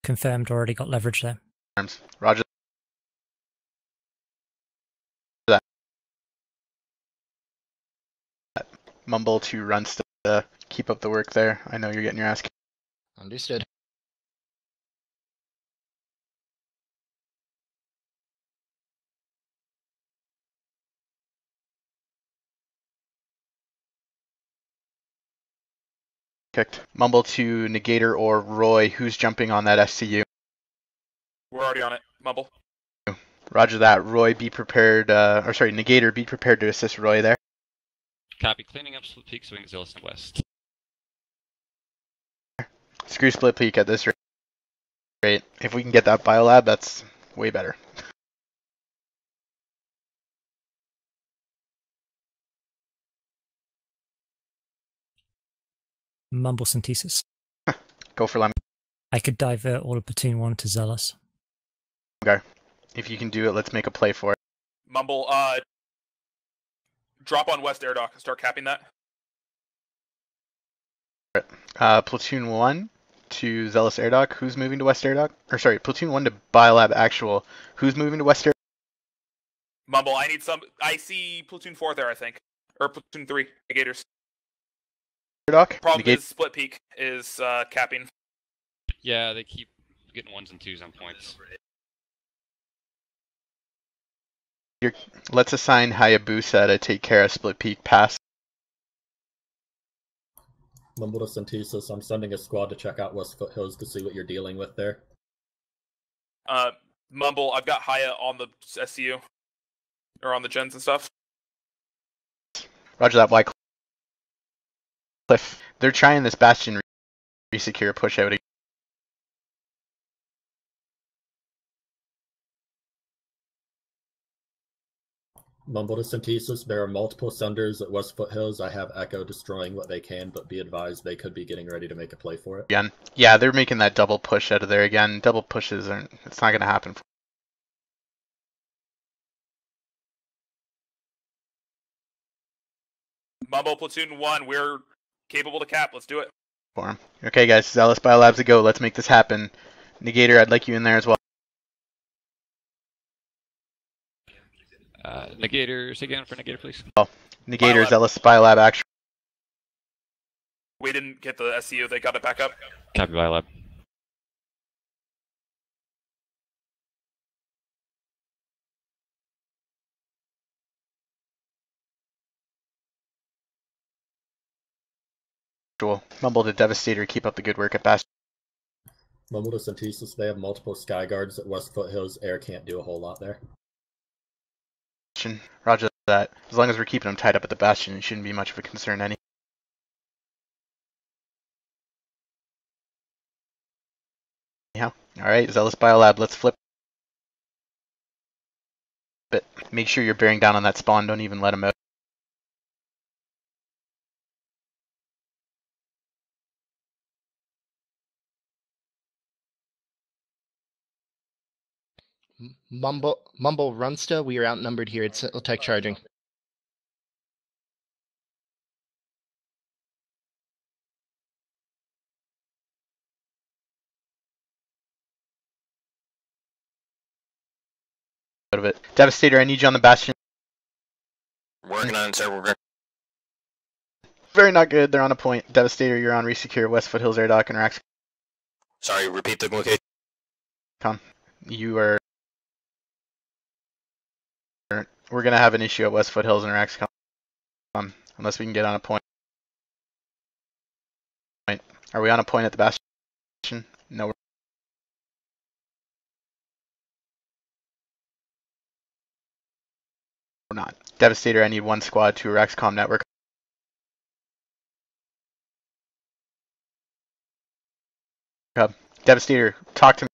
Confirmed, already got leverage there. Arms. Roger. that. Mumble to Runsta. Keep up the work there. I know you're getting your ass kicked. Understood. Kicked. Mumble to Negator or Roy. Who's jumping on that SCU? We're already on it. Mumble. Roger that. Roy, be prepared. Uh, or sorry, Negator, be prepared to assist Roy there. Copy. Cleaning up Split Peak, swing Zealous and West. Screw Split Peak at this rate. Great. If we can get that biolab, that's way better. [LAUGHS] Mumble Cintesis. [LAUGHS] Go for Lem. I could divert all of Platoon 1 to Zealous. If you can do it, let's make a play for it. Mumble. Uh, drop on West Air Dock. Start capping that. Uh, Platoon 1 to Zealous Air Dock. Who's moving to West Air Dock? Or sorry, Platoon 1 to Biolab Actual. Who's moving to West Air Mumble. I need some. I see platoon four there. I think, or platoon three. Negators. Dock? Problem Negate- is split peak is uh, capping. Yeah, they keep getting ones and twos on points. Let's assign Hayabusa to take care of Split Peak Pass. Mumble to Cintesis. I'm sending a squad to check out West Foothills to see what you're dealing with there. Uh, Mumble. I've got Haya on the SCU, or on the gens and stuff. Roger that, White Cliff. They're trying this Bastion resecure push out. Mumble to Cintesis. There are multiple Sunders at West Foothills. I have Echo destroying what they can, but be advised they could be getting ready to make a play for it. again. Yeah, they're making that double push out of there again. Double pushes aren't. It's not going to happen Mumble platoon one. We're capable to cap. Let's do it. for him. Okay, guys, Zealous Biolabs a go. Let's make this happen. Negator, I'd like you in there as well. Uh, Negator, say again for Negator, please. Oh, Negator, Biolab. Zealous Biolab Actual. We didn't get the SCU. They got it back up. Copy by lab. Mumble to Devastator, keep up the good work at Bastion. Mumble to Cintesis. They have multiple Sky Guards at West Foothills. Air can't do a whole lot there. Roger that. As long as we're keeping them tied up at the Bastion, it shouldn't be much of a concern any. Anyhow, All right, Zealous Biolab, let's flip it. Make sure you're bearing down on that spawn. Don't even let him out. Mumble Mumble Runsta, we are outnumbered here. It's tech charging. Out of it. Devastator, I need you on the Bastion. Working on it, sir. We're Very not good. They're on a point. Devastator, you're on resecure West Foothills Air Dock and Rax. sorry. Repeat the location. You are. We're gonna have an issue at West Foothills and Raxcom um, unless we can get on a point. Are we on a point at the Bastion? No. we're- not. Devastator, I need one squad to Raxcom network. Devastator, talk to me.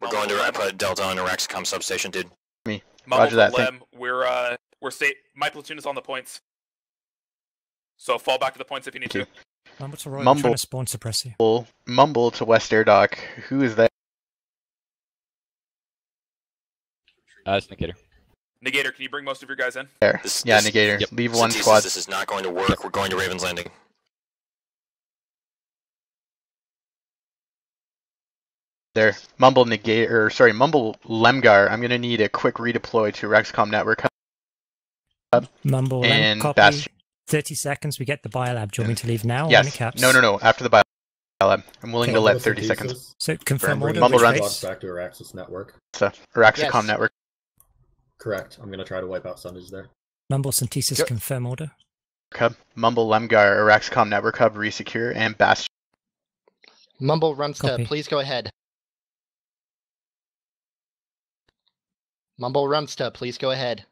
We're going to put Delta on a Raxicom substation, dude. Me. Mumble Roger that, to thank- Lem, we're uh we're sta- my platoon is on the points. So fall back to the points if you need Thank to. Mumble to Roy, Mumble. trying to spawn suppress you. Mumble, mumble to West Air Dock. Who is that? Uh, it's Negator. Negator, can you bring most of your guys in? There. This- yeah, this- Negator. yep. Leave one Cintesis, squad. This is not going to work. We're going to Raven's Landing. There. Mumble negate or sorry, Mumble Lemgar. I'm gonna need a quick redeploy to Rexcom network hub. Mumble, and copy. Bastion. 30 seconds, we get the biolab. Do you want me to leave now? Yes. caps? No, no, no. After the bio lab. I'm willing to Mumble let 30 Cintesis, seconds. So confirm order. Mumble runs. base? Squad back to our Axis network. So Raxicom Yes. network. Correct. I'm gonna try to wipe out Sundage there. Mumble Cintesis Yep. confirm order. Hub. Mumble Lemgar, Raxicom network hub resecure and Bastion. Mumble Runsta, Copy. please go ahead. Mumble Runsta, please go ahead.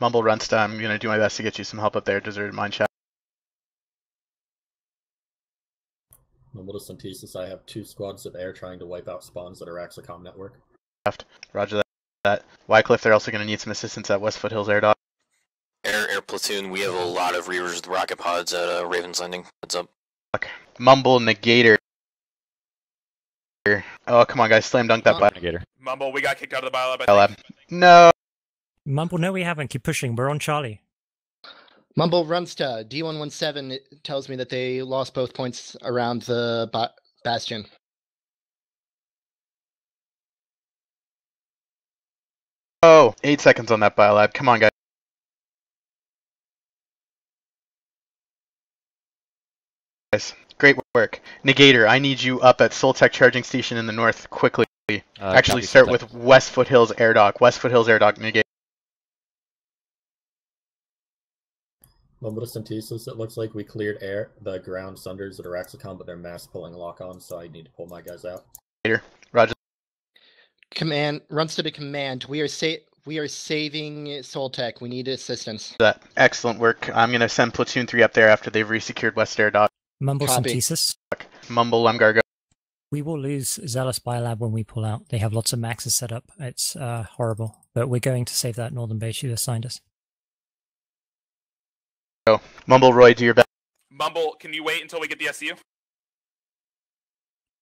Mumble Runsta. I'm gonna do my best to get you some help up there. Deserted mine shaft. Mumble to Cintesis, I have two squads of air trying to wipe out spawns at Auraxicom network. Roger that. that. Wycliffe, they're also gonna need some assistance at West Foothills Air Dock. Air, air platoon. We have a lot of reavers with rocket pods at uh, Raven's Landing. Heads up. Mumble Negator. Oh, come on, guys. Slam dunk that bio Mumble, we got kicked out of the biolab. I bio lab. No. Mumble, no, we haven't. Keep pushing. We're on Charlie. Mumble Runsta, D117 it tells me that they lost both points around the ba- Bastion. Oh, eight seconds on that biolab. Come on, guys. Guys, great work. Negator, I need you up at Soltech charging station in the north quickly. Uh, Actually, start Soltech. with West Foothills Air Dock. West Foothills Air Dock, Negator. Mumble to Cintesis, it looks like we cleared air the ground Sunders at Auraxicom, but they're mass pulling lock on, so I need to pull my guys out. Roger. Command Runsta to the command. We are sa- we are saving Soltech. We need assistance. That excellent work. I'm gonna send Platoon Three up there after they've resecured West Air Dock. Mumble Copy. Cintesis. Mumble Lemgar, go. We will lose Zealous Biolab when we pull out. They have lots of maxes set up. It's uh, horrible. But we're going to save that northern base you assigned us. Mumble Roy, do your best. Mumble, can you wait until we get the SCU?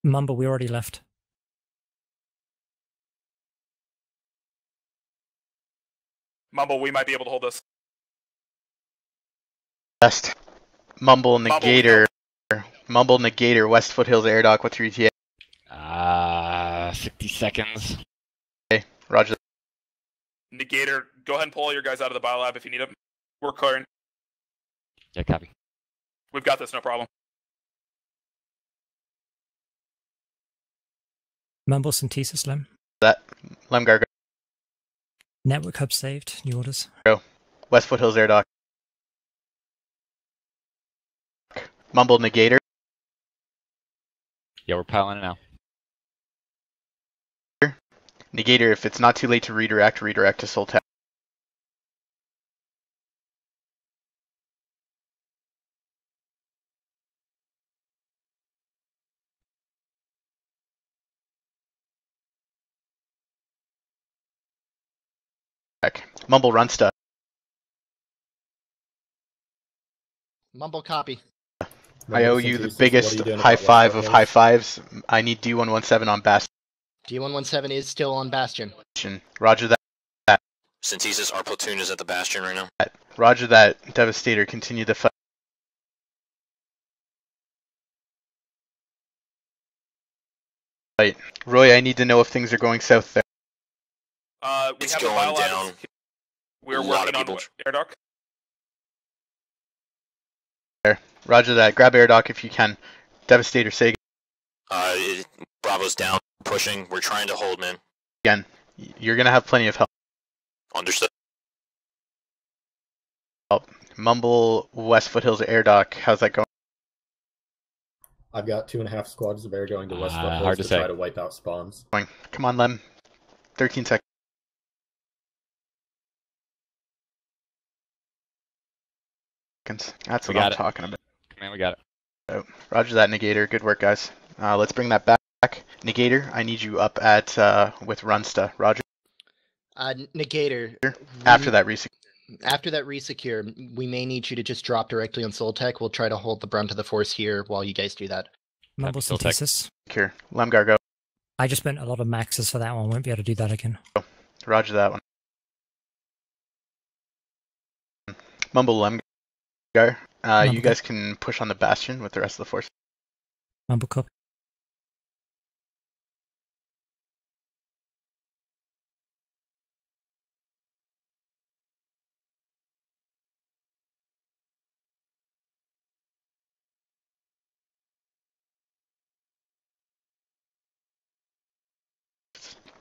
Mumble, we already left. Mumble, we might be able to hold this. Best. Mumble and Mumble, Negator. Mumble Negator, West Foothills Air Dock with 3 TA. Uh, 60 seconds. Okay, Roger. Negator, go ahead and pull all your guys out of the biolab if you need them. We're clearing. Yeah, copy. We've got this, no problem. Mumble Cintesis, Lem. That. Lemgar, go. Network hub saved. New orders. Go. West Foothills Air Dock. Mumble Negator. Yeah, we're piling it now. Negator, if it's not too late to redirect, redirect to Soul Tower. Mumble run stuff. Mumble copy. I owe you the Cintesis, what are biggest high five of high fives. I need D117 on Bastion. D117 is still on Bastion. Roger that. Cintesis, our platoon is at the Bastion right now. Roger that. Devastator, continue the fight. Right. Roy, I need to know if things are going south there. Uh, we It's have going a biologics. down. We're A lot working of on people- air dock. Roger that. Grab air dock if you can. Devastator, say Uh, it, Bravo's down, pushing. We're trying to hold, man. again. You're gonna have plenty of help. Understood. Mumble West Foothills air dock. How's that going? I've got two and a half squads of air going to West Uh, Foothills to to try to wipe out spawns. Come on, Lem. 13 seconds. That's We what I'm it. talking about. Man, we got it. Roger that, Negator. Good work, guys. Uh, let's bring that back. Negator, I need you up at uh, with Runsta. Roger. Uh, Negator. After we- that, research. After that resecure, we may need you to just drop directly on Soltech. We'll try to hold the brunt of the force here while you guys do that. Mumble still tech. Cintesis. Here, Lemgar, go. I just spent a lot of maxes for that one. Won't be able to do that again. Roger that one. Mumble Lemgar. Uh, you guys can push on the Bastion with the rest of the force. Mumble copy.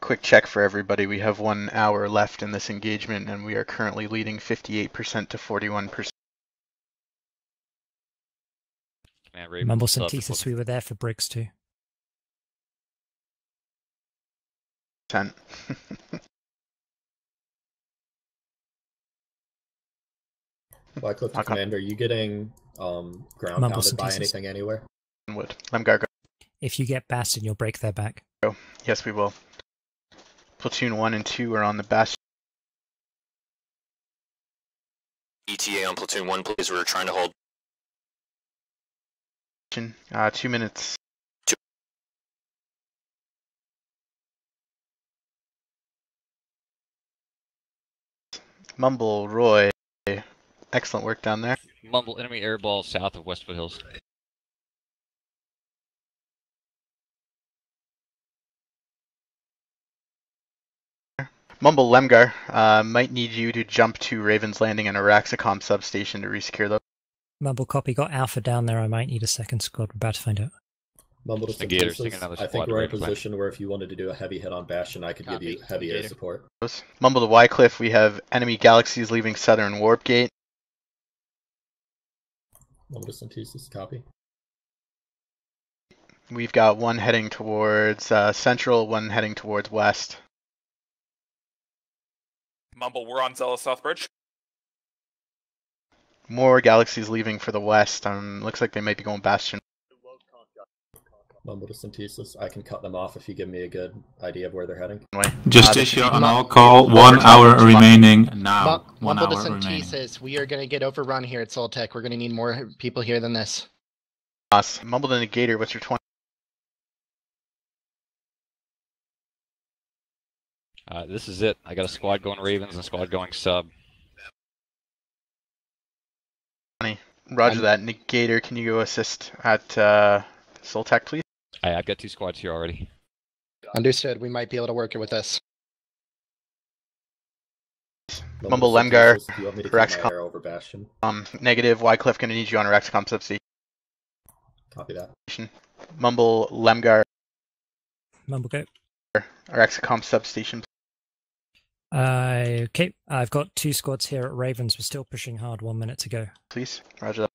Quick check for everybody. We have one hour left in this engagement, and we are currently leading 58% to 41%. Man, Raven, Mumble still up to Cintesis. We were there for Briggs too. Wycliffe [LAUGHS] Okay. Commander, are you getting um, ground Mumble pounded by Cintesis. anything anywhere? Wood. Lemgar, go. If you get Bastion, you'll break their back. Yes, we will. Platoon 1 and 2 are on the Bastion. ETA on platoon one, please. We're trying to hold. Uh, two minutes. Mumble, Roy. Excellent work down there. Mumble enemy airball south of West Foothills. Mumble Lemgar, uh, might need you to jump to Raven's Landing and Auraxicom substation to resecure those. Mumble copy. Got Alpha down there. I might need a second squad. We're about to find out. Mumble to The Gators another I think squad we're in a break the plan. position where if you wanted to do a heavy hit on Bastion, I could give you Copy. heavy air Gator. support. Mumble to Wycliffe, we have enemy galaxies leaving Southern Warp Gate. Mumble to Cintesis, copy. We've got one heading towards uh, Central, one heading towards West. Mumble, we're on Zealous Southbridge. More galaxies leaving for the West. Um, looks like they might be going Bastion. Mumble to Cintesis, I can cut them off if you give me a good idea of where they're heading. Way. Just Uh, this issue should an Mu- all call. One hour remaining now. Mu- One Mumble hour to remaining. Cintesis. We are going to get overrun here at Soltech. We're going to need more people here than this. Us. Mumble to Negator, what's your 20? Uh, this is it. I got a squad going Ravens and a squad going sub. Roger I'm- that. Negator, can you go assist at uh, Soltech, please? I, I've got two squads here already. Understood. We might be able to work it with this. Mumble to Lemgar, Cintesis, Do you want me to keep Raxcom. my air over Bastion? Um, negative. Wycliffe, gonna need you on Auraxicom substation. Copy that. Mumble Lemgar, Mumble go. Auraxicom substation. Uh, okay, I've got two squads here at Ravens. We're still pushing hard. One minute to go. please. Roger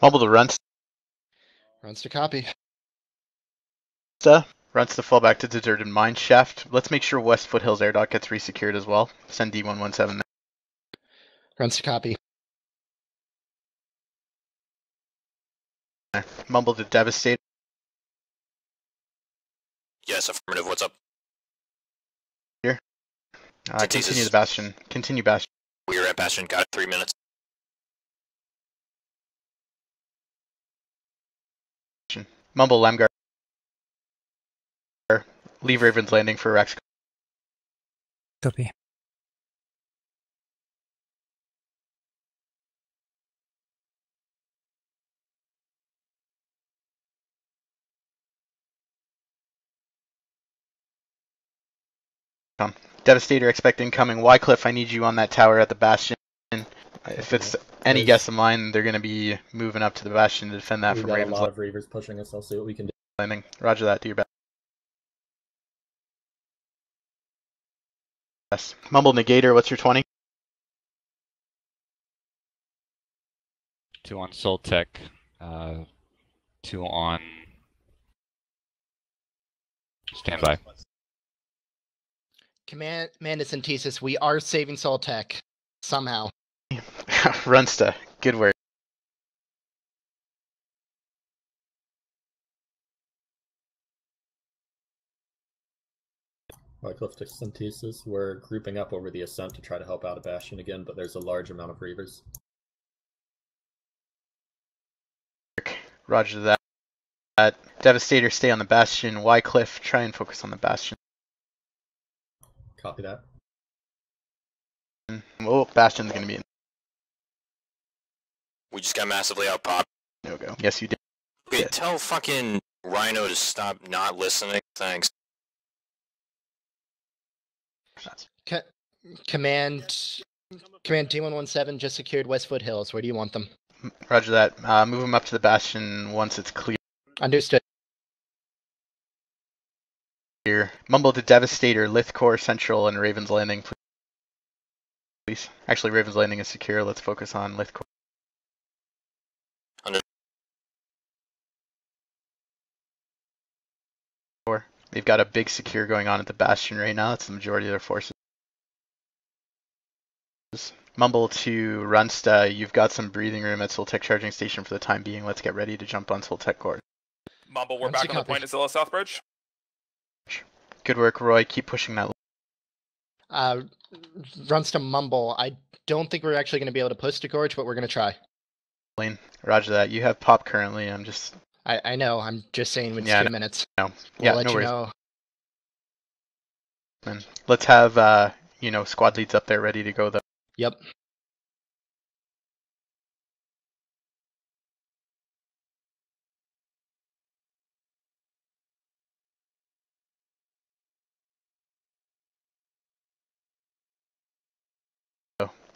Mumble to runs. Runsta copy. Runs runs to fall back to deserted mine shaft. Let's make sure West Foothills air dock gets resecured as well. Send D117 Runsta copy. Mumble to devastate. Yes, affirmative. What's up? Uh, continue the bastion. Continue bastion. We are at Bastion. Got it. Three minutes. Mumble Lemgar. Leave Raven's Landing for Rex. Copy. Um, Devastator expect incoming. Wycliffe, I need you on that tower at the bastion. If it's any There's- guess of mine, they're going to be moving up to the bastion to defend that We've from got a lot of Reavers pushing us. I'll see what we can do. Landing. Roger that. Do your best. Yes. Mumble Negator, what's your 20? Two on Soltech. Uh, two on standby. Command, Mandus and Thesis, we are saving Soltech. Somehow. [LAUGHS] Runsta, good work. Wycliffe to Cintesis, we're grouping up over the ascent to try to help out a Bastion again, but there's a large amount of Reavers. Roger that. Uh, Devastator, stay on the bastion. Wycliffe, try and focus on the bastion. Copy that. Oh, bastion's going to be in We just got massively outpopped. no go. Yes, you did. Okay, Yeah. tell fucking Rhino to stop not listening. Thanks. Co- command, Command T117 just secured West Foothills. Where do you want them? Roger that. Uh, move them up to the bastion once it's clear. Understood. Here, Mumble to Devastator, Lithcorp Central, and Raven's Landing, please. Actually, Raven's Landing is secure. Let's focus on Lithcorp. Under- They've got a big secure going on at the bastion right now. That's the majority of their forces. Mumble to Runsta, you've got some breathing room at Soltech charging station for the time being. Let's get ready to jump on Soltech core. Mumble, we're Once back you on the point at Zilla Southbridge. Good work, Roy. Keep pushing that. Uh, Runsta Mumble. I don't think we're actually going to be able to push to Gorge, but we're going to try. Lane. Roger that. You have pop currently. I'm just I, I know. I'm just saying it's Yeah, two no- minutes. no. We'll Yeah, let no you worries. know. And let's have uh, you know, squad leads up there ready to go though. Yep.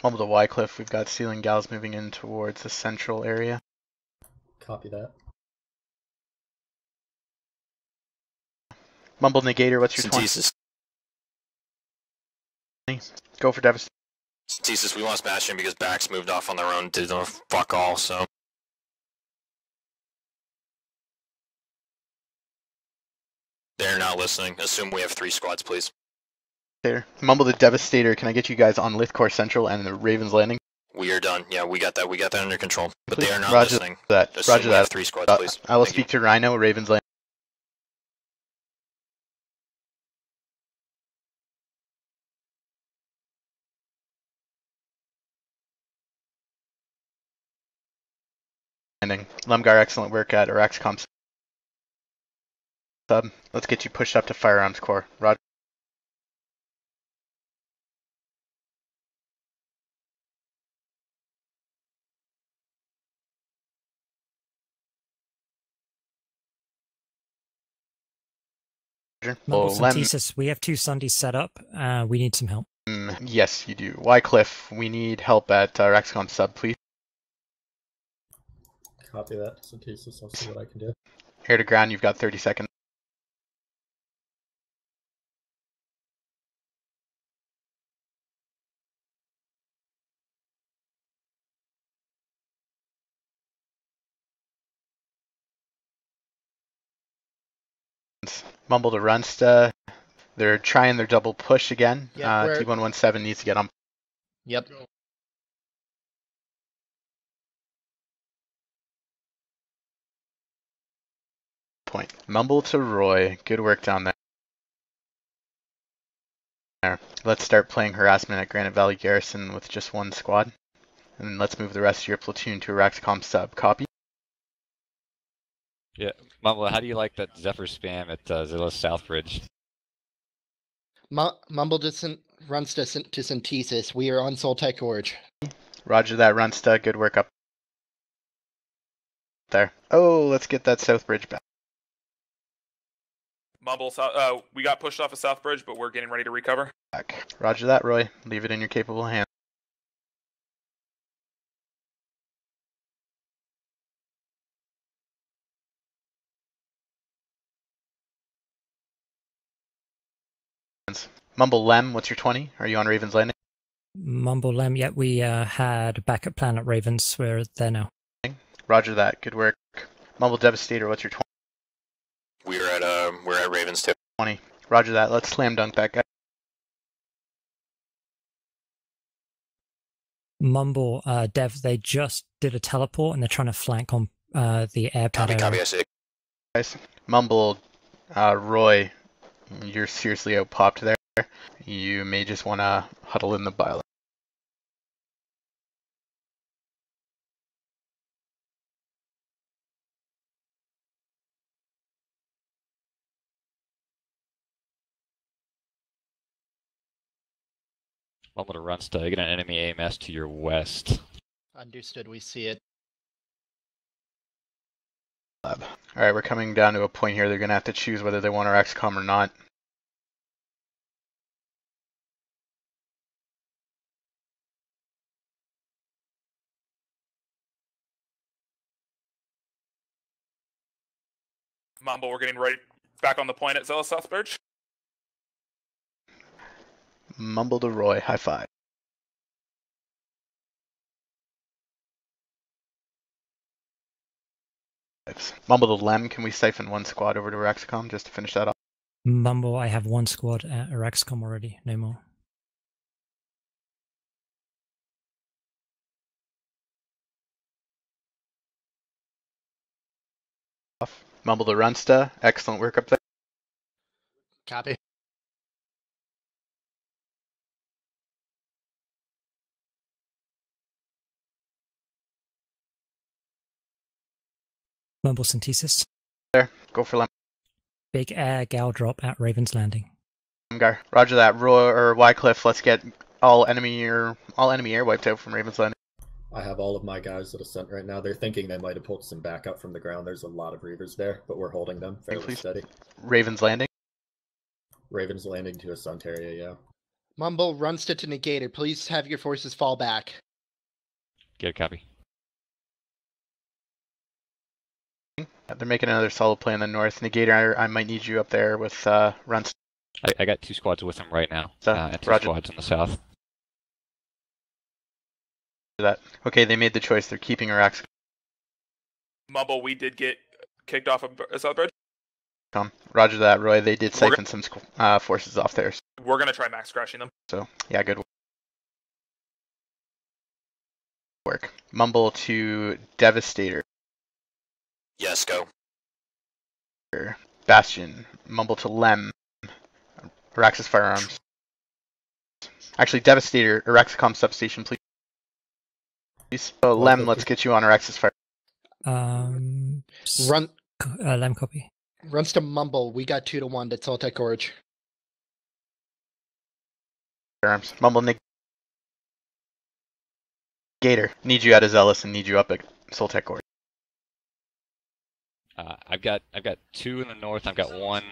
Mumble to Wycliffe, we've got ceiling gals moving in towards the central area. Copy that. Mumble Negator, what's your 20? Cintesis. Go for Devastation. Cintesis, we lost Bastion because Backs moved off on their own, did the fuck all, so. They're not listening. Assume we have three squads, please. There. Mumble the Devastator, can I get you guys on Lithcorp Central and the Raven's Landing? We are done. Yeah, we got that. We got that under control. But they are not Roger listening. that. Assume Roger that. three squads, Uh, please. I will Thank you. speak to Rhino, Raven's Landing. Lemgar, excellent work at Auraxicom sub. Let's get you pushed up to Firearms Corp. Roger. Mumble Oh, Lem- Cintesis, we have two Sundays set up. Uh, we need some help. Mm, yes, you do. Wycliffe, we need help at uh, Rexcom sub, please. Copy that. Cintesis, I'll see what I can do. Air to ground, you've got 30 seconds. Mumble to Runsta. They're trying their double push again. Uh, T117 needs to get on Yep. point. Mumble to Roy. Good work down there. There. Let's start playing harassment at Granite Valley Garrison with just one squad. And let's move the rest of your platoon to a Raxcom sub. Copy? Mumble, how do you like that Zephyr spam at uh, Zilla Southbridge? Mu- Mumble to Syn- runs to, Syn- to Cintesis. We are on Soltech Gorge. Roger that, Runsta. Good work up there. Oh, let's get that South Bridge back. Mumble, uh, we got pushed off of Southbridge, but we're getting ready to recover. Roger that, Roy. Leave it in your capable hands. Mumble Lem, what's your 20? Are you on Raven's Landing? Mumble Lem, yeah, we uh, had backup plan at Ravens. We're there now. Roger that. Good work. Mumble Devastator, what's your 20? We're at uh, we're at Ravens too. Roger that. Let's slam dunk that guy. Mumble, uh, Dev, they just did a teleport and they're trying to flank on uh, the air pad Copy, copy. I see. Guys. Mumble, uh, Roy, you're seriously out popped there. You may just want to huddle in the bile. Mumble to Runsta, get an enemy AMS to your west. Understood. We see it. All right, we're coming down to a point here. They're going to have to choose whether they want Auraxicom or not. Mumble, we're getting right back on the point at Zilla Southbridge. Mumble to Roy, high five. Mumble to Lem, can we siphon one squad over to Rexcom just to finish that off? Mumble, I have one squad at Auraxicom already. No more. Mumble to Runsta, excellent work up there. Copy. Mumble Cintesis. There, go for Big air gal drop at Ravens Landing. Lemgar. Roger that. Roy or Wycliffe, let's get all enemy air, all enemy air wiped out from Ravens Landing. I have all of my guys that at Ascent right now. They're thinking they might have pulled some backup from the ground. There's a lot of Reavers there, but we're holding them fairly please? steady. Ravens Landing. Ravens landing to Ascent area, yeah. Mumble runs to, to Negator. Please have your forces fall back. Get a copy. They're making another solid play in the north. Negator, I, I might need you up there with uh, Runsta. I, I got two squads with him right now, So, uh, and two Roger. squads in the south. That. Okay, they made the choice. They're keeping Arax. Mumble, we did get kicked off of Southbridge. Roger that, Roy. They did We're siphon some uh, forces off there. So. We're gonna try max crashing them. So yeah, good work. Mumble to Devastator. Yes, go. Bastion. Mumble to Lem. Auraxis Firearms. Actually, Devastator, Auraxicom substation, please. Please. So, Lem, 150. let's get you on Auraxis Fire. Um, Run uh, Lem copy. Runsta Mumble. We got two to one to Soltech Gorge. Firearms. Mumble Nick. Gator. Need you at Azealous and need you up at Soltech Core. Uh, I've got I've got two in the north. I've got one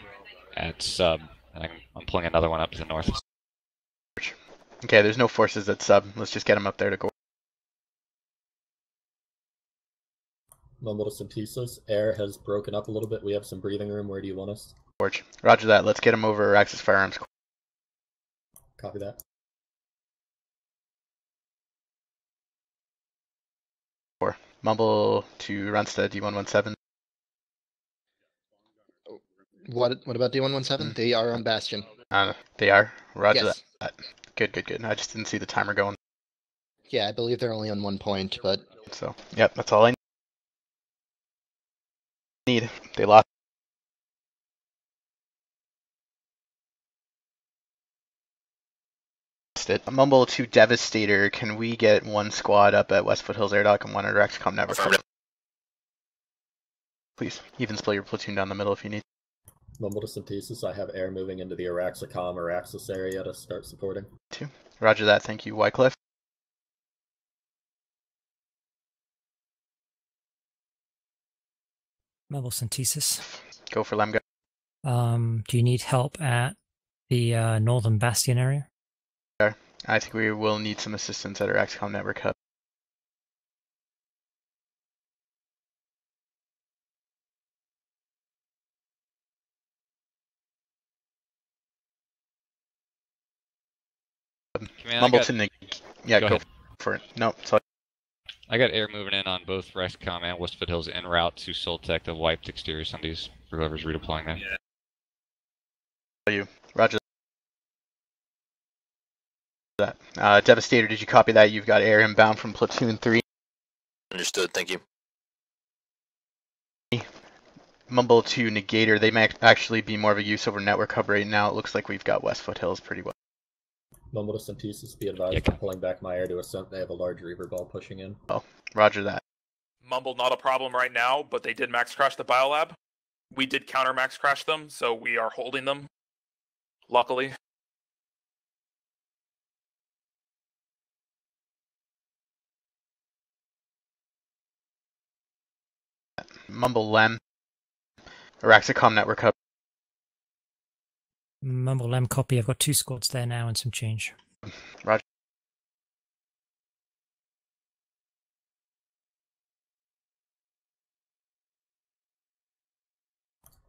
at sub, and I'm, I'm pulling another one up to the north. Okay, there's no forces at sub. Let's just get them up there to go. Mumble to Cintesis. Air has broken up a little bit. We have some breathing room. Where do you want us? Forge. Roger that. Let's get them over Auraxis Firearms. Copy that. Mumble to Runstead D117. What What about D117? Mm. They are on Bastion. Uh, they are. Roger yes. that. Good, good, good. I just didn't see the timer going. Yeah, I believe they're only on one point, but So, yep, that's all I need. They lost. It. Mumble to Devastator. Can we get one squad up at West Foothills Air Dock and one at Rexcom Network? Affirmative. Please, even split your platoon down the middle if you need. Mumble to Cintesis, I have air moving into the Auraxicom or Axis area to start supporting. Roger that. Thank you, Wycliffe. Mumble Cintesis. Go for Lemgo. Um, do you need help at the uh, northern bastion area? I think we will need some assistance at Auraxicom network hub. Command, I Mumble got, to neg- Yeah, Go go, for it. No, sorry. I got air moving in on both Rexcom and West Foothills en route to Soltech to wiped exterior Sundays for whoever's redeploying there. Roger that. Uh, Devastator, did you copy that? You've got air inbound from Platoon 3. Understood. Thank you. Mumble to Negator, they may actually be more of a use over network hub right now. It looks like we've got West Foothills pretty well. Mumble to Cintesis, be advised, Yeah, I'm pulling back my air to ascent. They have a large Reaver ball pushing in. Oh, Roger that. Mumble not a problem right now, but they did max crash the biolab. We did counter max crash them, so we are holding them. Luckily. Mumble Lem. Auraxicom network hub. Mumble Lem copy. I've got two squads there now and some change. Roger.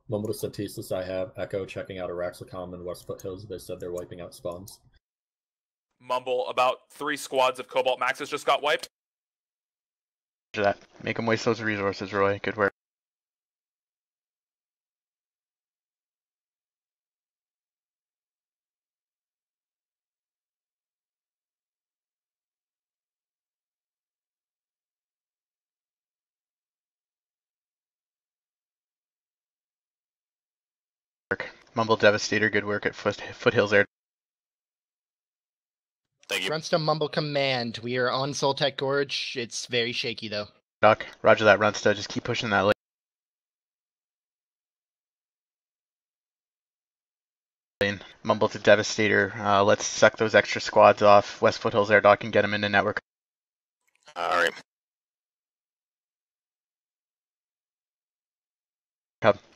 Mumble to Cintesis, I have Echo checking out Auraxicom and West Foothills. They said they're wiping out spawns. Mumble, about three squads of Cobalt Maxes just got wiped. Roger that. Make them waste those resources, Roy. Good work. Mumble Devastator, good work at Foot- Foothills Air. Thank you. Runstone Mumble Command. We are on Soltech Gorge. It's very shaky though. Doc. Roger that, Runsta. Just keep pushing that lane. Mumble to Devastator. Uh, let's suck those extra squads off West Foothills Air Dock and get them into network. All right.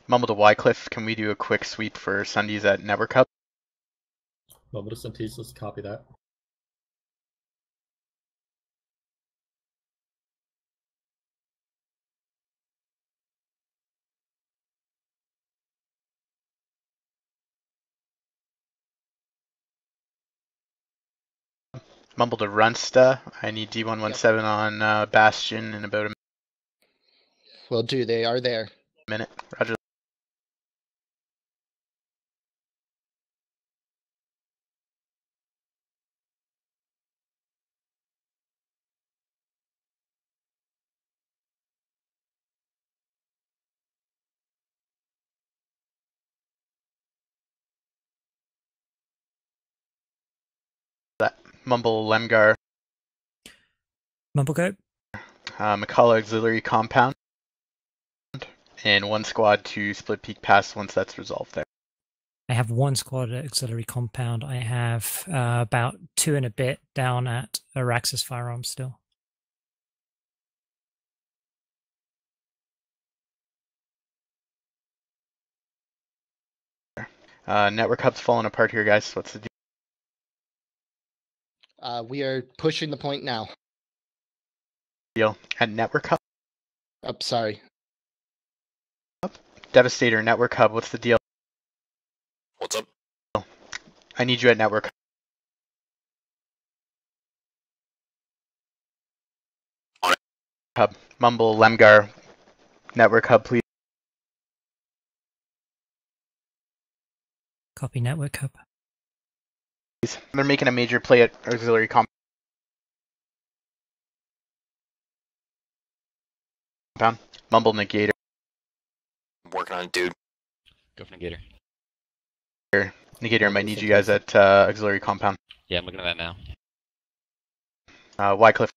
Mumble to Wycliffe. Can we do a quick sweep for Sundays at network hub? Mumble to Synthesis, copy that. Mumble to Runsta. I need D117 on uh, Bastion in about a minute. Will do. They are there. minute. Roger. Mumble Lemgar, Mumble uh, Mekala Auxiliary Compound, and one squad to Split Peak Pass once that's resolved there. I have one squad at auxiliary compound. I have uh, about two and a bit down at Auraxis firearms still. Uh, network hub's falling apart here, guys. What's the deal? Uh, we are pushing the point now. deal? At network hub, Up, sorry. Devastator network hub. What's the deal? What's up? I need you at network. On it. Hub. Mumble Lemgar. Network hub, please. Copy network hub. They're making a major play at auxiliary compound. Mumble negator. I'm working on it, dude. Go for Negator. Negator I might need you guys at uh, auxiliary compound. Yeah, I'm looking at that now. Uh, Wycliffe.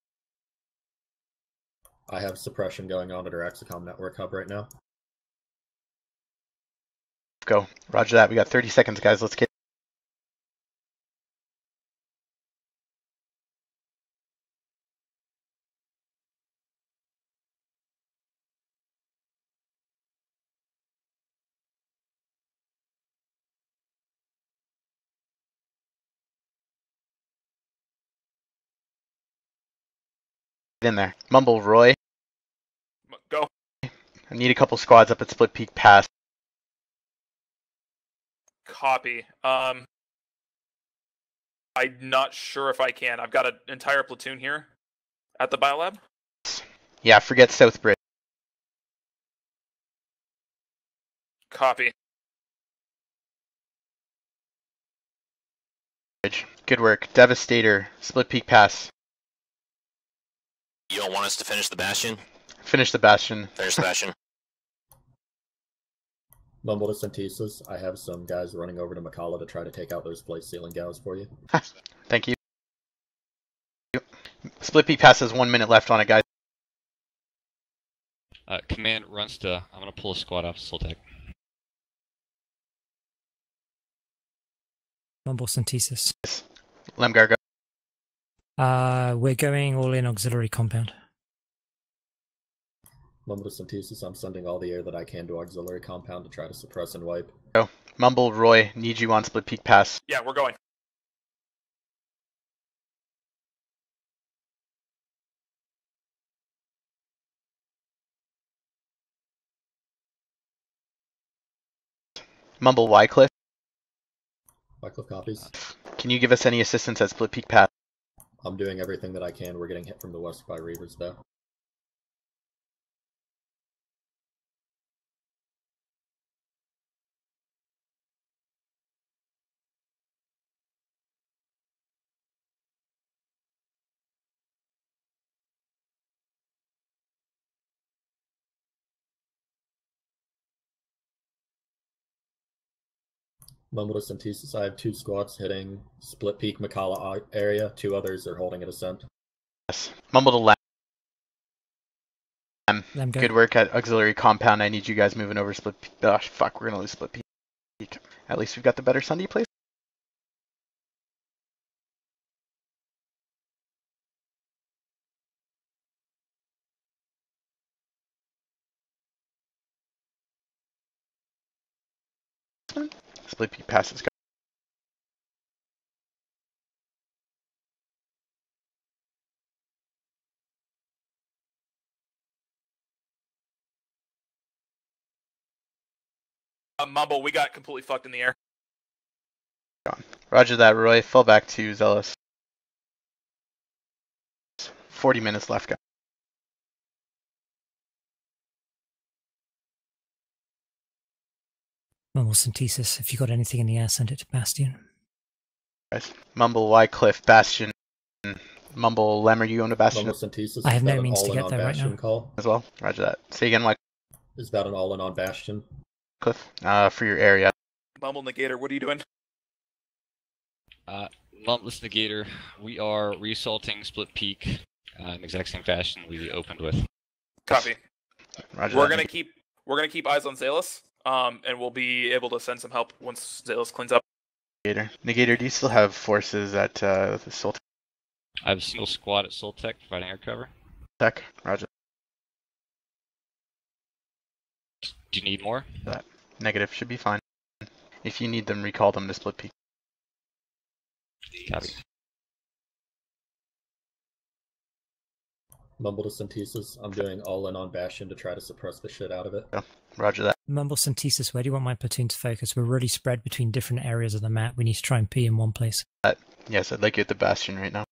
I have suppression going on at Auraxicom network hub right now. Go. Roger that. We got 30 seconds, guys. Let's get. In there. Mumble Roy. Go. I need a couple squads up at Split Peak Pass. Copy. Um, I'm not sure if I can. I've got an entire platoon here at the biolab. Yeah, forget Southbridge. Copy. Good work. Devastator. Split Peak Pass. You don't want us to finish the Bastion? Finish the Bastion. Finish the Bastion. [LAUGHS] Mumble to Cintesis, I have some guys running over to Mekala to try to take out those plate ceiling gals for you. [LAUGHS] Thank you. Split Peak Pass one minute left on it, guys. Uh, command Runsta. I'm gonna pull a squad off Soltech. Mumble Cintesis. Lemgar, go. Uh, we're going all in auxiliary compound. Mumble to Cintesis, I'm sending all the air that I can to auxiliary compound to try to suppress and wipe. Mumble Roy, need you on Split Peak Pass. Yeah, we're going. Mumble Wycliffe, Wycliffe copies. can you give us any assistance at Split Peak Pass? I'm doing everything that I can. We're getting hit from the west by Reavers though. Mumble to Cintesis, I have two squads hitting Split Peak Mekala area. Two others are holding at Ascent. Yes. Mumble to Lam. Lem go. Good work at Auxiliary Compound. I need you guys moving over Split Peak. Gosh, uh, fuck, we're gonna lose Split Peak. At least we've got the better Sunday place. Peak passes. Uh, Mumble, we got completely fucked in the air. Roger that, Roy. Fall back to Zealous. 40 minutes left, guys. Mumble Cintesis. If you got anything in the air, send it to Bastion. Mumble Wycliffe, Bastion. Mumble Lemmer, you own a Bastion Mumble Cintesis. I have no means to get there right now. Call? as well. Roger that. Say again, Is that an all-in on Bastion? Wycliffe, uh, for your area. Mumble Negator, what are you doing? Uh, Lumpless Negator. We are reassaulting Split Peak uh, in the exact same fashion we opened with. Copy. Roger We're that. gonna keep we're gonna keep eyes on Zalus, um, and we'll be able to send some help once Zalus cleans up. Negator. Negator, do you still have forces at uh, the Sultan I have a single squad at Soltech providing air cover. Tech? Roger. Do you need more? That Negative should be fine. If you need them, recall them to Split Peak. Copy. Mumble to Cintesis, I'm doing all-in on Bastion to try to suppress the shit out of it. Roger that. Mumble Cintesis. Where do you want my platoon to focus? We're really spread between different areas of the map. We need to try and be in one place. Uh, yes, I'd like you at the Bastion right now.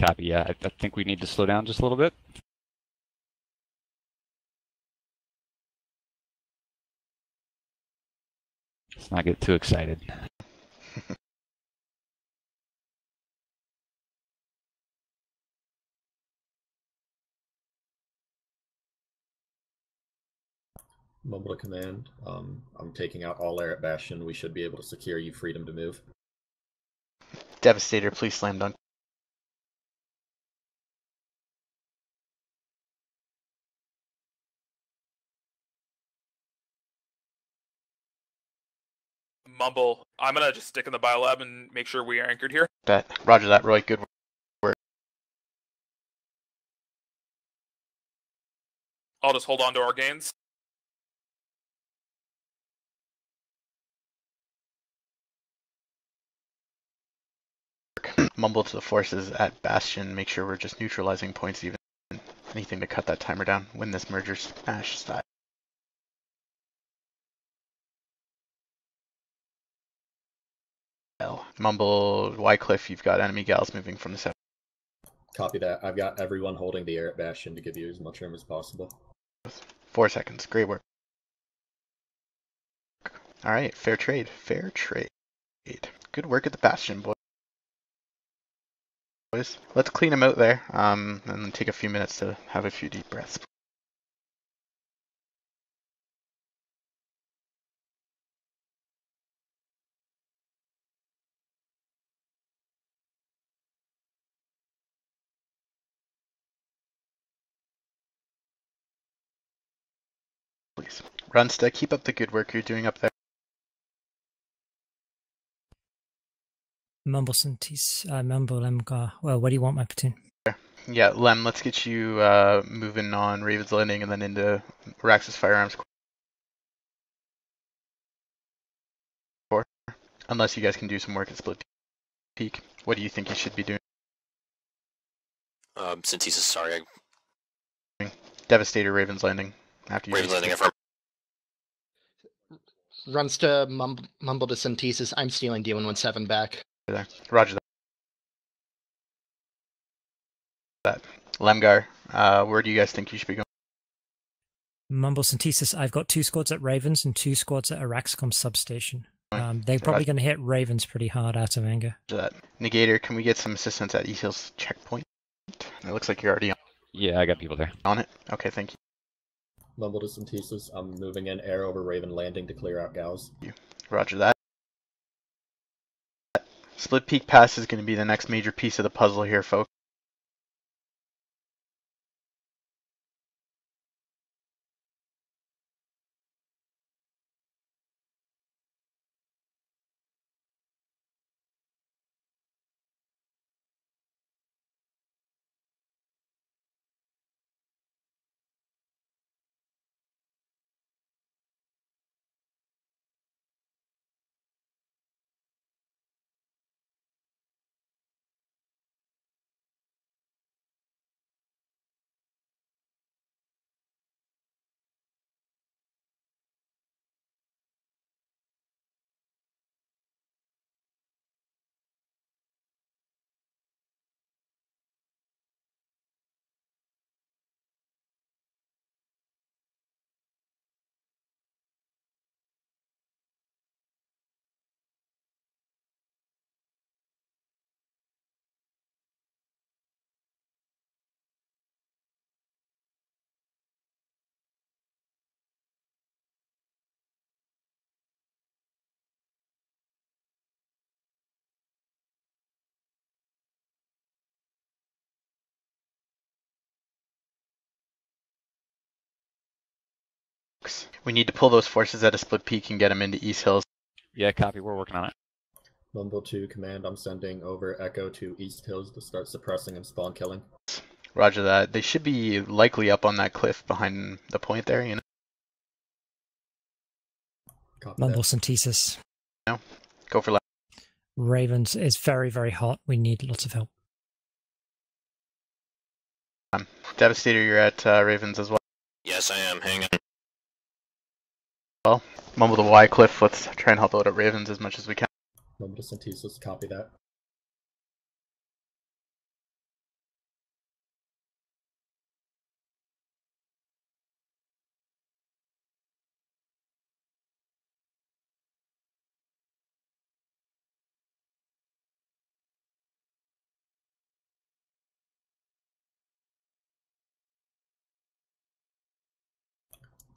Copy. Yeah, I, I think we need to slow down just a little bit. Let's not get too excited. [LAUGHS] Mumble to command. Um, I'm taking out all air at Bastion. We should be able to secure you freedom to move. Devastator, please slam dunk. Mumble. I'm gonna just stick in the biolab and make sure we are anchored here. That. Roger that, Roy. Good work. I'll just hold on to our gains. Mumble to the forces at Bastion. Make sure we're just neutralizing points even. Anything to cut that timer down. Win this ServerSmash style. Mumble, Wycliffe, you've got enemy gals moving from the south. Copy that. I've got everyone holding the air at Bastion to give you as much room as possible. Four seconds. Great work. All right, fair trade. Fair trade. Good work at the Bastion, boys. Let's clean them out there, um, and take a few minutes to have a few deep breaths. Please. Runsta, keep up the good work you're doing up there. Mumble Cintesis, uh, Mumble Lemgar. Well, where do you want my platoon? Yeah, Lem, let's get you uh, moving on Raven's Landing and then into Auraxis Firearms Corp. Unless you guys can do some work at Split Peak. What do you think you should be doing? Um, Cintesis, sorry. I... Devastator Raven's Landing. After you Raven's Landing, affirm. Runsta mumble, mumble to Cintesis. I'm stealing D117 back. There. Roger that. that. Lemgar, uh, where do you guys think you should be going? Mumble Cintesis, I've got two squads at Ravens and two squads at Auraxicom substation. Um, they're probably going to hit Ravens pretty hard out of anger. Roger that. Negator, can we get some assistance at East Hills checkpoint? It looks like you're already on. Yeah, I got people there. on it. Okay, thank you. Mumble to Cintesis. I'm moving in air over Raven Landing to clear out gals. Roger that. Split Peak Pass is going to be the next major piece of the puzzle here, folks. We need to pull those forces at a Split Peak and get them into East Hills. Yeah, copy. We're working on it. Mumble to command. I'm sending over Echo to East Hills to start suppressing and spawn killing. Roger that. They should be likely up on that cliff behind the point there, you know. Copy Mumble that. Cintesis. Go for left. Ravens is very, very hot. We need lots of help. Devastator, you're at uh, Ravens as well. Yes, I am. Hang on. Mumble the Wycliffe. Let's try and help out at Ravens as much as we can. Mumble to Cintesis. Copy that.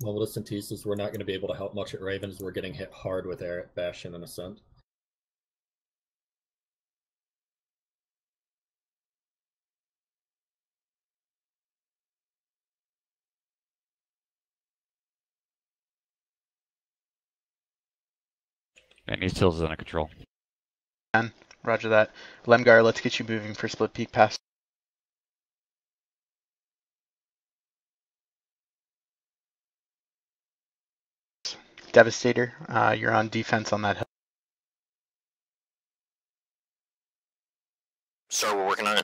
Mumble to Cintesis, we're not going to be able to help much at Ravens. We're getting hit hard with air at Bastion and Ascent. And East Hills is under control. And Roger that. Lemgar, let's get you moving for split peak pass. Devastator, uh, you're on defense on that hill. Sir, we're working on it.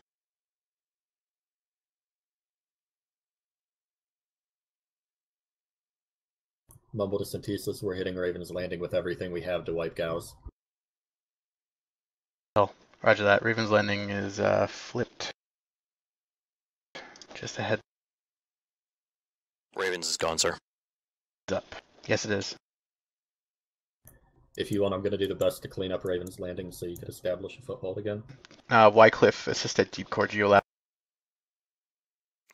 Mumble to Cintesis, we're hitting Raven's Landing with everything we have to wipe Gauss. Roger that. Raven's Landing is uh, flipped. Just ahead Ravens is gone, sir. up. Yes, it is. If you want, I'm going to do the best to clean up Raven's Landing so you can establish a foothold again. Uh, Wycliffe, assist at Deep Core Geolab.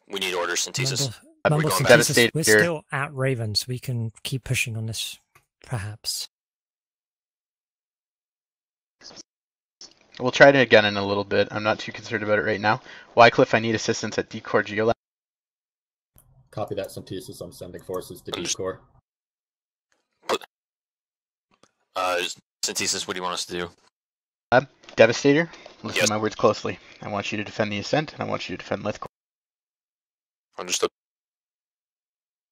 We need orders, Cintesis. Mumble, We're Mumble going Cintesis, we're still at Ravens. We can keep pushing on this, perhaps. We'll try it again in a little bit. I'm not too concerned about it right now. Wycliffe, I need assistance at Deep Core Geolab. Copy that, Cintesis. I'm sending forces to Deep Core. Uh, Cintesis, what do you want us to do? Devastator, listen Yes. to my words closely. I want you to defend the Ascent, and I want you to defend Lithcorp. Understood.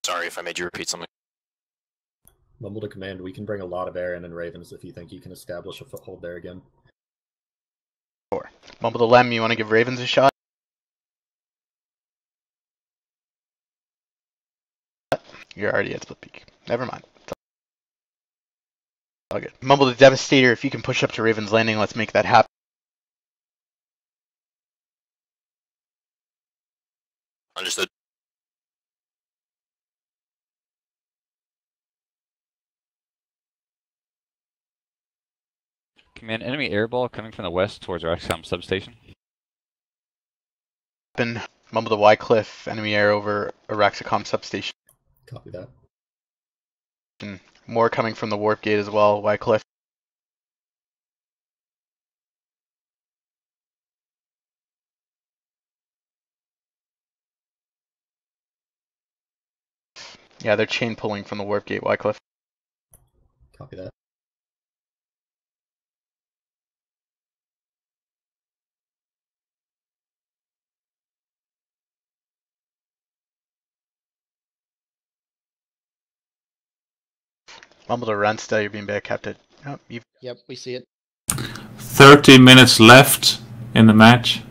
Sorry if I made you repeat something. Mumble to Command, we can bring a lot of air in in Ravens if you think you can establish a foothold there again. Mumble the Lem, you want to give Ravens a shot? You're already at split peak. Never mind. It's all good. Mumble the Devastator, if you can push up to Raven's Landing, let's make that happen. Understood. Command enemy airball coming from the west towards Auraxicom substation. Happen. Mumble the Wycliffe, enemy air over Auraxicom substation. Copy that. Hmm. More coming from the warp gate as well, Wycliffe. Yeah, they're chain pulling from the warp gate, Wycliffe. Copy that. Mumble to Runsta, you're being back kept at. Oh, you've Yep, we see it. 30 minutes left in the match.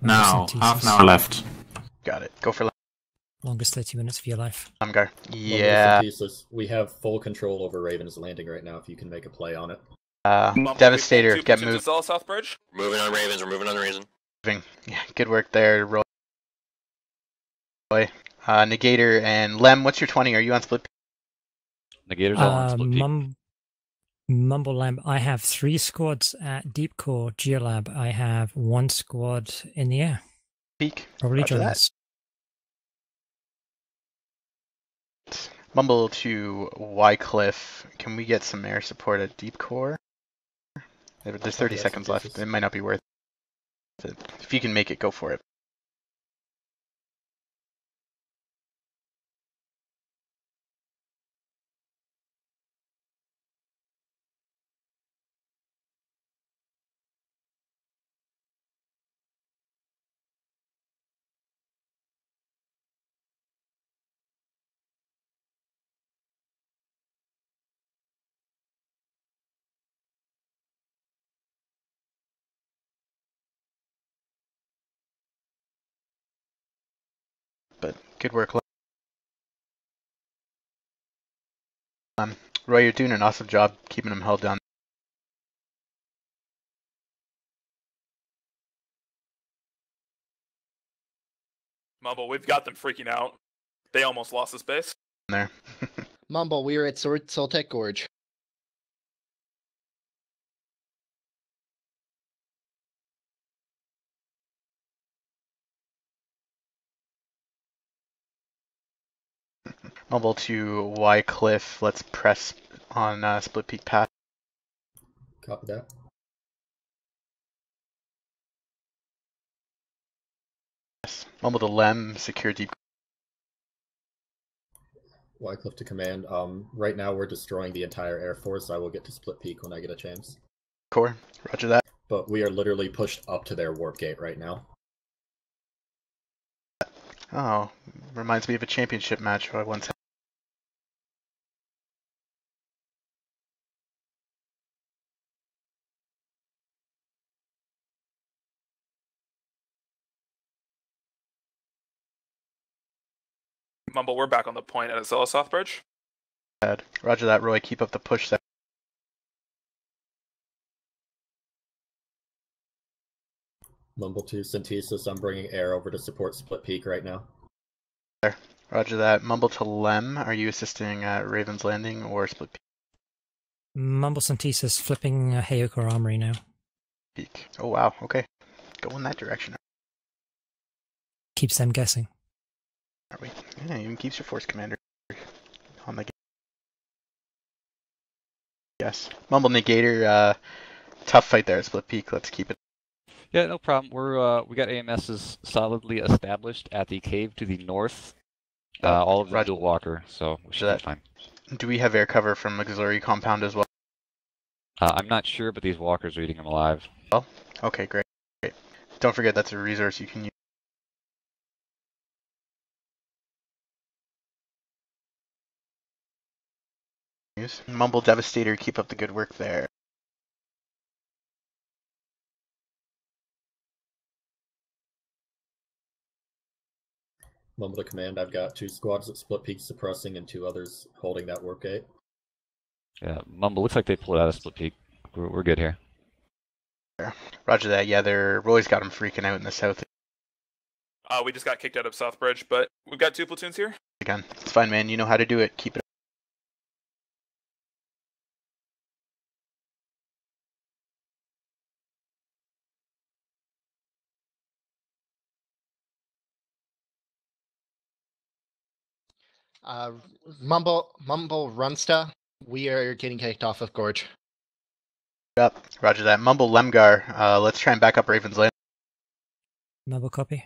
Now, half an hour left. got it. Go for Longest 30 minutes of your life. Lemgar. Mumble to Yeah. Cintesis, we have full control over Raven's Landing right now if you can make a play on it. Uh, Mumble, we pulled Devastator, get platoons moved. to South South Bridge. Moving on Ravens. We're moving on Ravens. moving. Yeah, good work there, Roy. Roy. Uh, Negator and Lem, what's your 20? Are you on split? Negators all on Uh, split peak. Mum- Mumble Lamb, I have three squads at Deep Core Geolab. I have one squad in the air. peak? Probably Roger join that. us. Mumble to Wycliffe. Can we get some air support at Deep Core? There's 30 seconds left. It might not be worth it. If you can make it, go for it. Good work, Lem. Um, Roy, you're doing an awesome job keeping them held down. Mumble, we've got them freaking out. They almost lost the space. there. [LAUGHS] Mumble, we are at Sol- Soltech Gorge. Mumble to Wycliffe. Let's press on uh, Split Peak Pass. Copy that. Yes. Mumble to Lem. Secure deep. Wycliffe to command. Um, right now we're destroying the entire Air Force. I will get to Split Peak when I get a chance. Core. Roger that. But we are literally pushed up to their warp gate right now. Oh, reminds me of a championship match I once had. Mumble, we're back on the point at Azella Southbridge. had. Roger that, Roy. Keep up the push there. Mumble to Cintesis. I'm bringing air over to support Split Peak right now. Roger that. Mumble to Lem. Are you assisting at Raven's Landing or Split Peak? Mumble Cintesis flipping uh, Heyoka Armory now. Peak? Oh wow. Okay. Go in that direction. Keeps them guessing. Yeah, even keeps your force commander on the. Yes. Mumble Negator. Uh, tough fight there at Split Peak. Let's keep it. Yeah, no problem. We're uh, we got AMSs solidly established at the cave to the north. Uh, all of the Roger. dual walker, so we should that. be fine. Do we have air cover from auxiliary compound as well? Uh, I'm not sure, but these walkers are eating them alive. Well, Okay, great. Great. Don't forget that's a resource you can use. Mumble Devastator, keep up the good work there. Mumble to command. I've got two squads at Split Peak suppressing and two others holding that warp gate. Yeah, Mumble looks like they pulled out of Split Peak. We're, we're good here. Roger that. Yeah, they're Roy's got them freaking out in the south Uh, we just got kicked out of Southbridge, but we've got two platoons here. again. It's fine, man. You know how to do it. Keep it. Uh, Mumble, Mumble Runsta. We are getting kicked off of Gorge. up. Roger that. Mumble Lemgar. Uh, let's try and back up Raven's Landing. Mumble copy.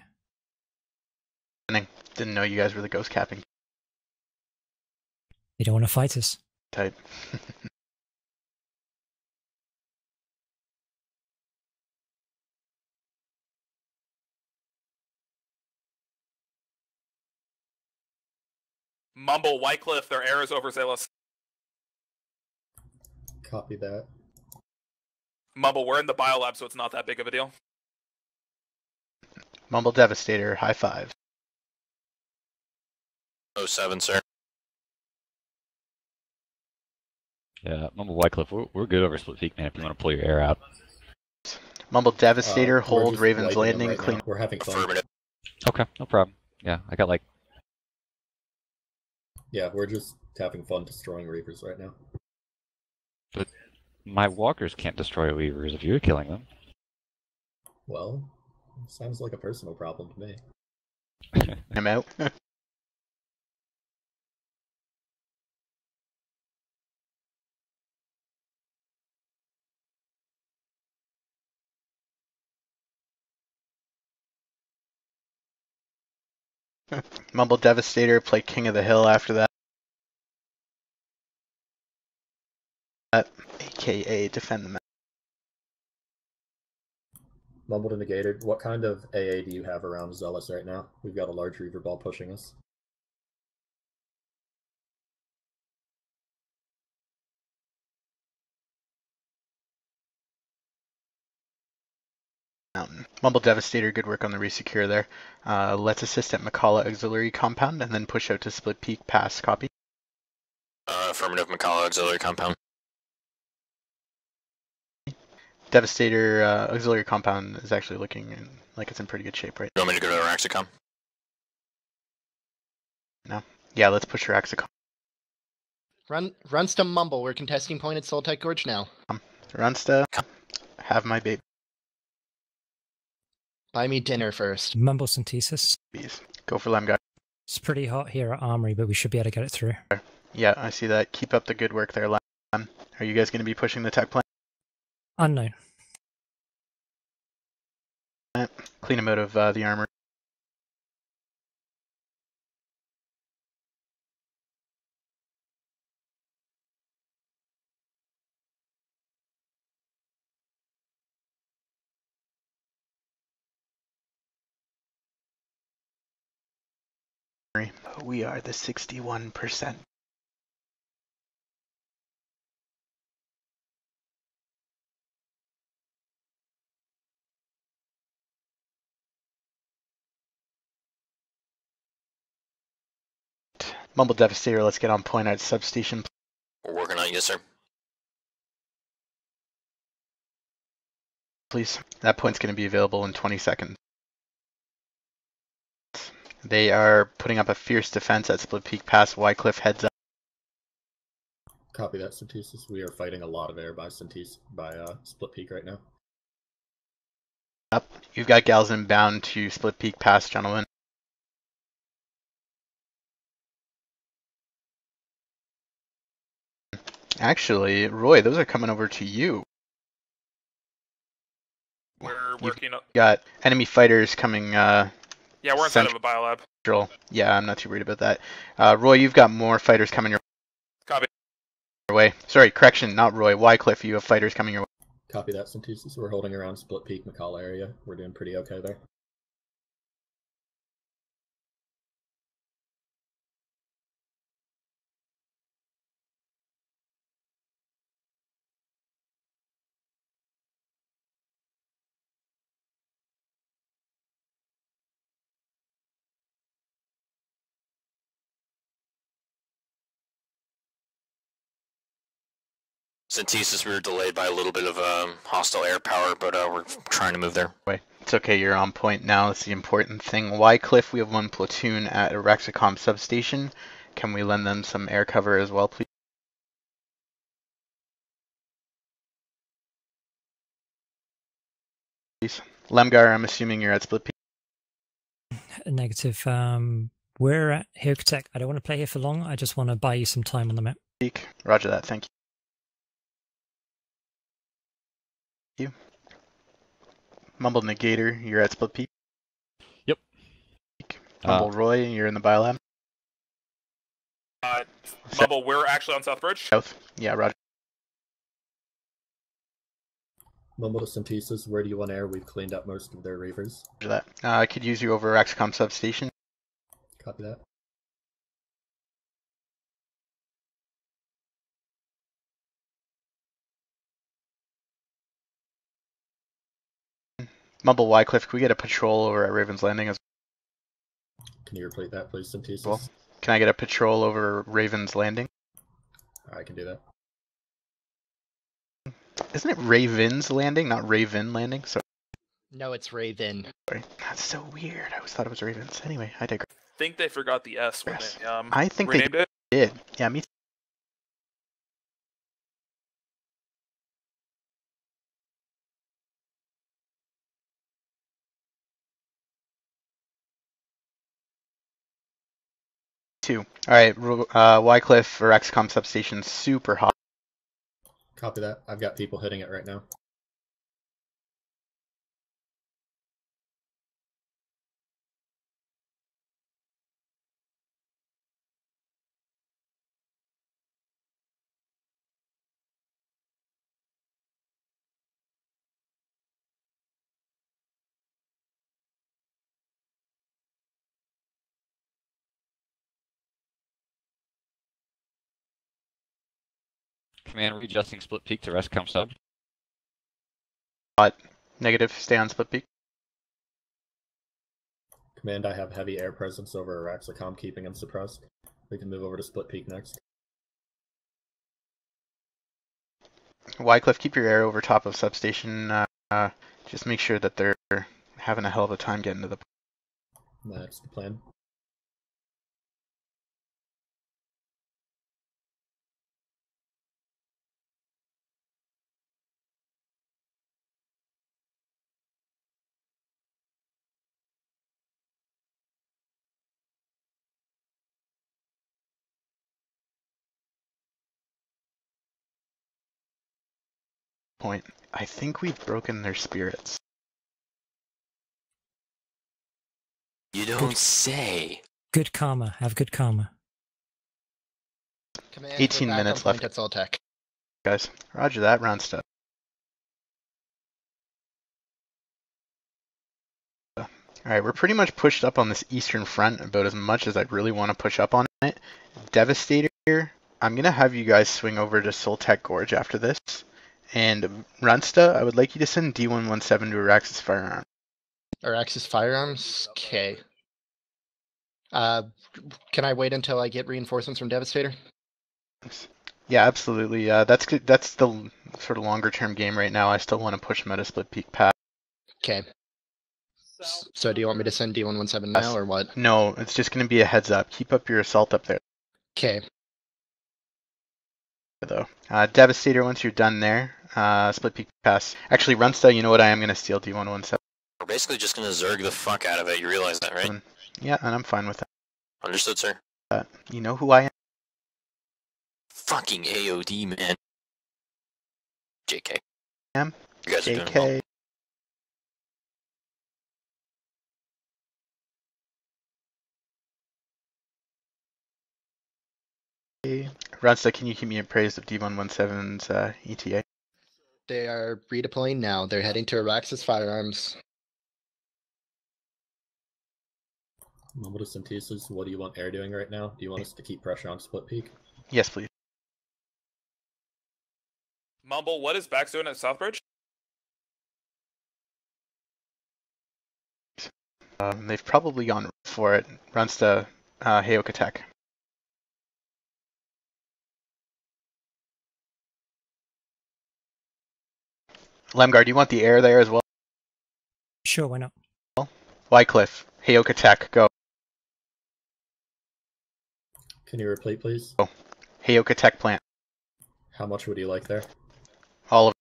Didn't know you guys were the ghost capping They don't want to fight us. type. [LAUGHS] Mumble, Wycliffe, their air is overzealous. Copy that. Mumble, we're in the biolab, so it's not that big of a deal. Mumble Devastator. High five. Oh seven, sir. Yeah, Mumble Wycliffe, we're, we're good over Split Peak, man. If you want to pull your air out. Mumble Devastator. Uh, hold Raven's Landing. right clean. now. We're having fun. Okay, no problem. Yeah, I got like Yeah, we're just having fun destroying Reapers right now. But my walkers can't destroy weavers if you're killing them. Well, sounds like a personal problem to me. [LAUGHS] I'm out. [LAUGHS] [LAUGHS] Mumble Devastator. Play King of the Hill after that. AKA defend the map. Mumble to Negator, what kind of AA do you have around Zealous right now? We've got a large Reaver ball pushing us. Mountain. Mumble Devastator, good work on the resecure there. Uh, let's assist at Mekala Auxiliary Compound and then push out to Split Peak Pass. Copy. Uh, affirmative, Mekala Auxiliary Compound. Devastator uh, Auxiliary Compound is actually looking in, like it's in pretty good shape right You want me to go to Auraxicom? No. Yeah, let's push Auraxicom. Run, Runsta Mumble. We're contesting point at Soltech Gorge now. Runsta, have my babies. Buy me dinner first. Mumble Cintesis. Go for Lemgar. It's pretty hot here at Armory, but we should be able to get it through. Yeah, I see that. Keep up the good work there, Lem. Are you guys going to be pushing the tech plant? Unknown. Clean him out of uh, the armor. We are the 61%. Mumble Devastator, let's get on point at substation. We're working on yes, sir. please. That point's going to be available in 20 seconds. They are putting up a fierce defense at Split Peak Pass. Wycliffe heads up. Copy that, Cintesis. We are fighting a lot of air by Cintesis by uh, Split Peak right now. up. You've got gals inbound to Split Peak Pass, gentlemen. Actually, Roy, those are coming over to you. We're You've working up. got enemy fighters coming uh Yeah, we're inside Central- of a biolab. Drill. Yeah, I'm not too worried about that. Uh, Roy, you've got more fighters coming your Copy. way. Sorry, correction, not Roy. Wycliffe, you have fighters coming your way. Copy that, Cintesis. We're holding around Split Peak, McCall area. We're doing pretty okay there. Cintesis, we were delayed by a little bit of um, hostile air power, but uh, we're trying to move there. It's okay, you're on point now. That's the important thing. Wycliffe, we have one platoon at Auraxicom substation. Can we lend them some air cover as well, please? Please. Lemgar, I'm assuming you're at Split Peak. Negative. Um, we're at Hilkatech. I don't want to play here for long. I just want to buy you some time on the map. Roger that, thank you. You. Mumble Negator, you're at Split Peak. Yep. Mumble Roy, you're in the biolab. Uh, Mumble, we're actually on South Bridge. South. Yeah, roger. Mumble to Cintesis, where do you want air? We've cleaned up most of their reavers. that. Uh, I could use you over Auraxicom substation. Copy that. Mumble Wycliffe, can we get a patrol over at Raven's Landing? As Can you repeat that, please, Cintesis? Well. Can I get a patrol over Raven's Landing? I can do that. Isn't it Raven's Landing, not Raven Landing? Sorry, No, it's Raven. that's so weird. I always thought it was Ravens. Anyway, I digress. think they forgot the S when Yes. they um, I think they renamed it. did. Yeah, me too. All right, uh, Wycliffe Auraxicom substation super hot. Copy that. I've got people hitting it right now. Command readjusting split peak to Rescom sub. Negative. Stay on split peak. Command, I have heavy air presence over Auraxicom, keeping them suppressed. We can move over to Split Peak next. Wycliffe, keep your air over top of substation. Uh, uh, just make sure that they're having a hell of a time getting to the. That's the plan. Point. I think we've broken their spirits. You don't say. Good karma. Have good karma. Command, 18 we're back on minutes point left. At Soltech. Guys, roger that round stuff. Alright, we're pretty much pushed up on this eastern front about as much as I really want to push up on it. Devastator, I'm going to have you guys swing over to Soltech Gorge after this. And Runsta, I would like you to send D117 to Auraxis Firearms. Auraxis Firearms. Okay. Uh, can I wait until I get reinforcements from Devastator? Yeah, absolutely. Uh, that's. That's the sort of longer term game right now. I still want to push them at a split peak path. Okay. So do you want me to send D117 now or what? No, it's just going to be a heads up. Keep up your assault up there, Okay. though. Uh, Devastator, once you're done there, uh, split peak pass. Actually, Runsta, you know what? I am going to steal D117. We're basically just gonna zerg the fuck out of it. You realize that, right? Yeah, and I'm fine with that. Understood, sir. You know who I am? Fucking AOD, man. JK. I am? You guys are doing well. JK. Runsta, can you keep me appraised of D117's uh, ETA? They are redeploying now. They're heading to Auraxis Firearms. Mumble Synthesis, what do you want air doing right now? Do you want us to keep pressure on Split Peak? Yes, please. Mumble, what is Bax doing at Southbridge? Um, they've probably gone for it. Runsta, uh, Heyoka Tech. Lemgar, do you want the air there as well? Sure, why not? Wycliffe, Heyoka Tech, go. Can you repeat, please? Heyoka Tech plant. How much would you like there? All of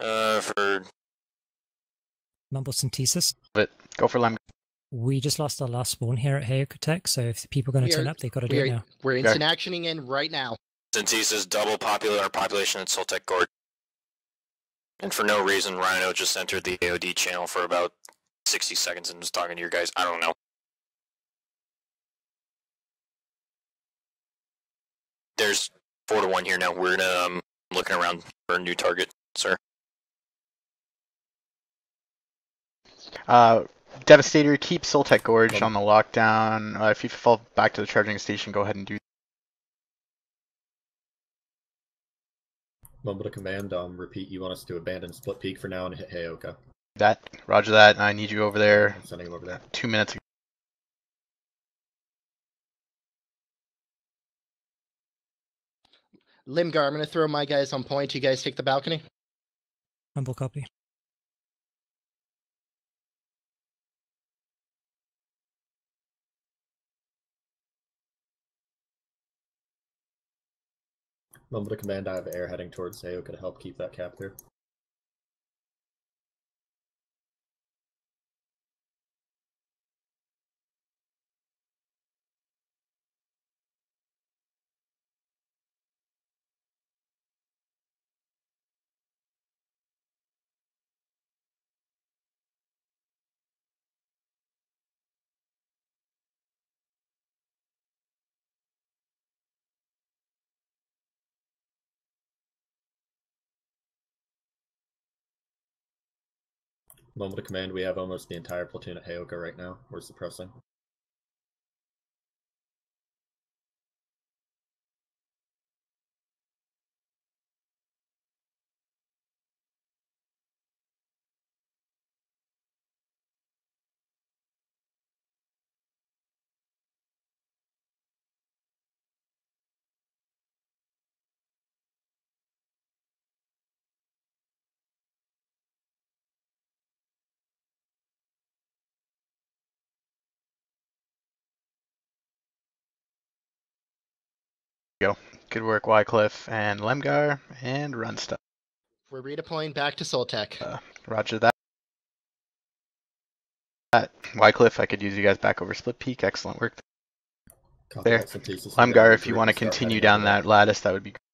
Uh, for Mumble Cintesis. it. Go for Lemgar. We just lost our last spawn here at Heyoka Tech, so if people are going to turn are- up, they've got to do it now. we're Okay. instant actioning in right now. Cintesis double popular our population at Soltech Gorge. And for no reason, Rhino just entered the AOD channel for about 60 seconds and was talking to your guys. I don't know. There's four to one here now. We're gonna, um, looking around for a new target, sir. Uh, Devastator, keep Soltech Gorge Come. on the lockdown. Uh, if you fall back to the charging station, go ahead and do Mumble to command, um, repeat, you want us to abandon Split Peak for now and hit Heyoka. that. Roger that. I need you over there I'm sending him over there. two minutes ago. Lemgar, I'm going to throw my guys on point. You guys take the balcony. Mumble copy. Mumble to command, I have air heading towards Heyoka to help keep that cap there. Mumble of command, we have almost the entire platoon at Heyoka right now. We're suppressing. Good work, Wycliffe and Lemgar and Runsta. We're redeploying back to Soltech. Uh, Roger that. Wycliffe, I could use you guys back over Split Peak. Excellent work. There. that, Cintesis. We're Lemgar, gonna if you want to continue down that lattice, that would be great.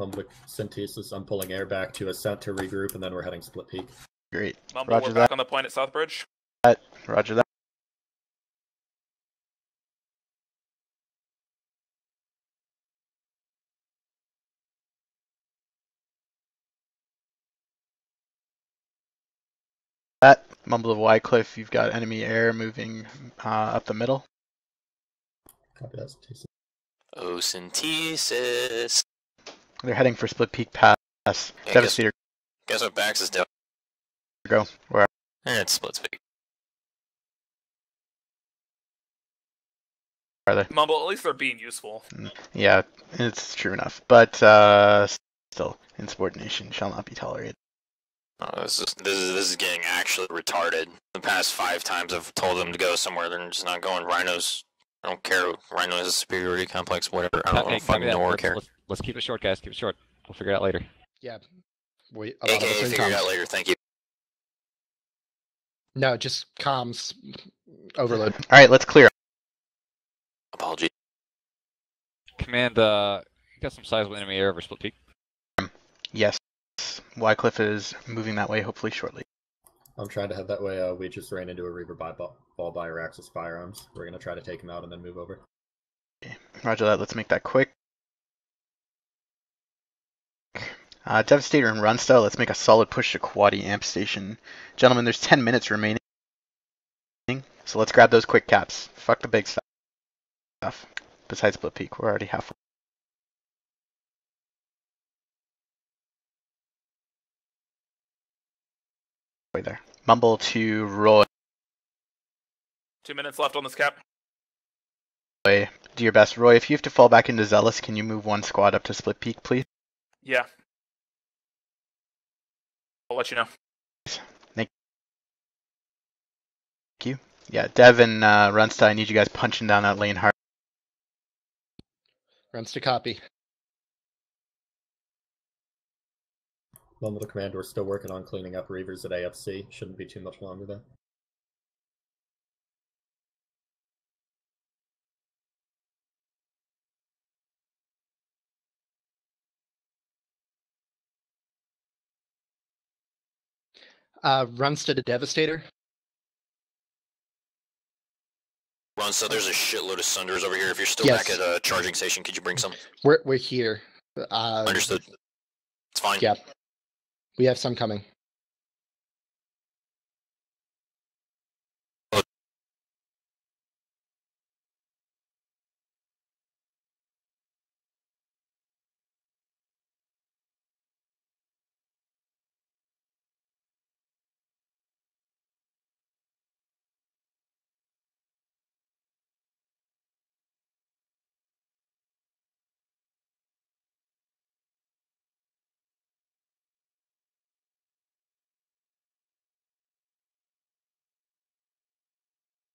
Mumble Cintesis, I'm pulling air back to Ascent to regroup, and then we're heading Split Peak. Great. Mumble, Roger we're that. back on the point at Southbridge. Roger that. That Mumble of Wycliffe, you've got enemy air moving uh, up the middle. Copy that, Cintesis. Oh, Cintesis. They're heading for Split Peak Pass. guess- Devastator, Guess what Bax is doing? go. Where Eh, it's split Peak. are they? Mumble, at least they're being useful. Yeah, it's true enough. But uh, still, insubordination shall not be tolerated. Oh, this is this is this is getting actually retarded. The past five times I've told them to go somewhere, they're just not going. Rhinos, I don't care. Rhino has a superiority complex, whatever. I don't Hey, want to copy fucking that. know or Let's, care. Let's, let's keep it short, guys. Keep it short. We'll figure it out later. Yeah. We, a lot of AKA us are in figure it out later. Thank you. No, just comms overload. All right, let's clear. Apology. Command, uh, you got some sizable enemy air over Split Peak. Yes, Wycliffe is moving that way. Hopefully shortly. I'm trying to head that way. Uh, we just ran into a Reaver by ball, ball by Auraxis firearms. We're gonna try to take him out and then move over. Roger that. Let's make that quick. Uh, Devastator and Runsta, let's make a solid push to Kwahtee Amp Station. Gentlemen, there's 10 minutes remaining. So let's grab those quick caps. Fuck the big stuff. Besides Split Peak, we're already halfway there. Mumble to Roy. Two minutes left on this cap. Roy, Do your best. Roy, if you have to fall back into Zealous, can you move one squad up to Split Peak, please? Yeah. I'll let you know. Thank you. Yeah, Devin and uh, Runsta, I need you guys punching down that lane hard. Runsta copy. Mumble to Command, we're still working on cleaning up Reavers at AFC. Shouldn't be too much longer though. Uh, Runsta the Devastator. Run, so there's a shitload of Sunders over here. If you're still Yes. back at a charging station, could you bring some? We're we're here. Uh, Understood. It's fine. Yeah. We have some coming.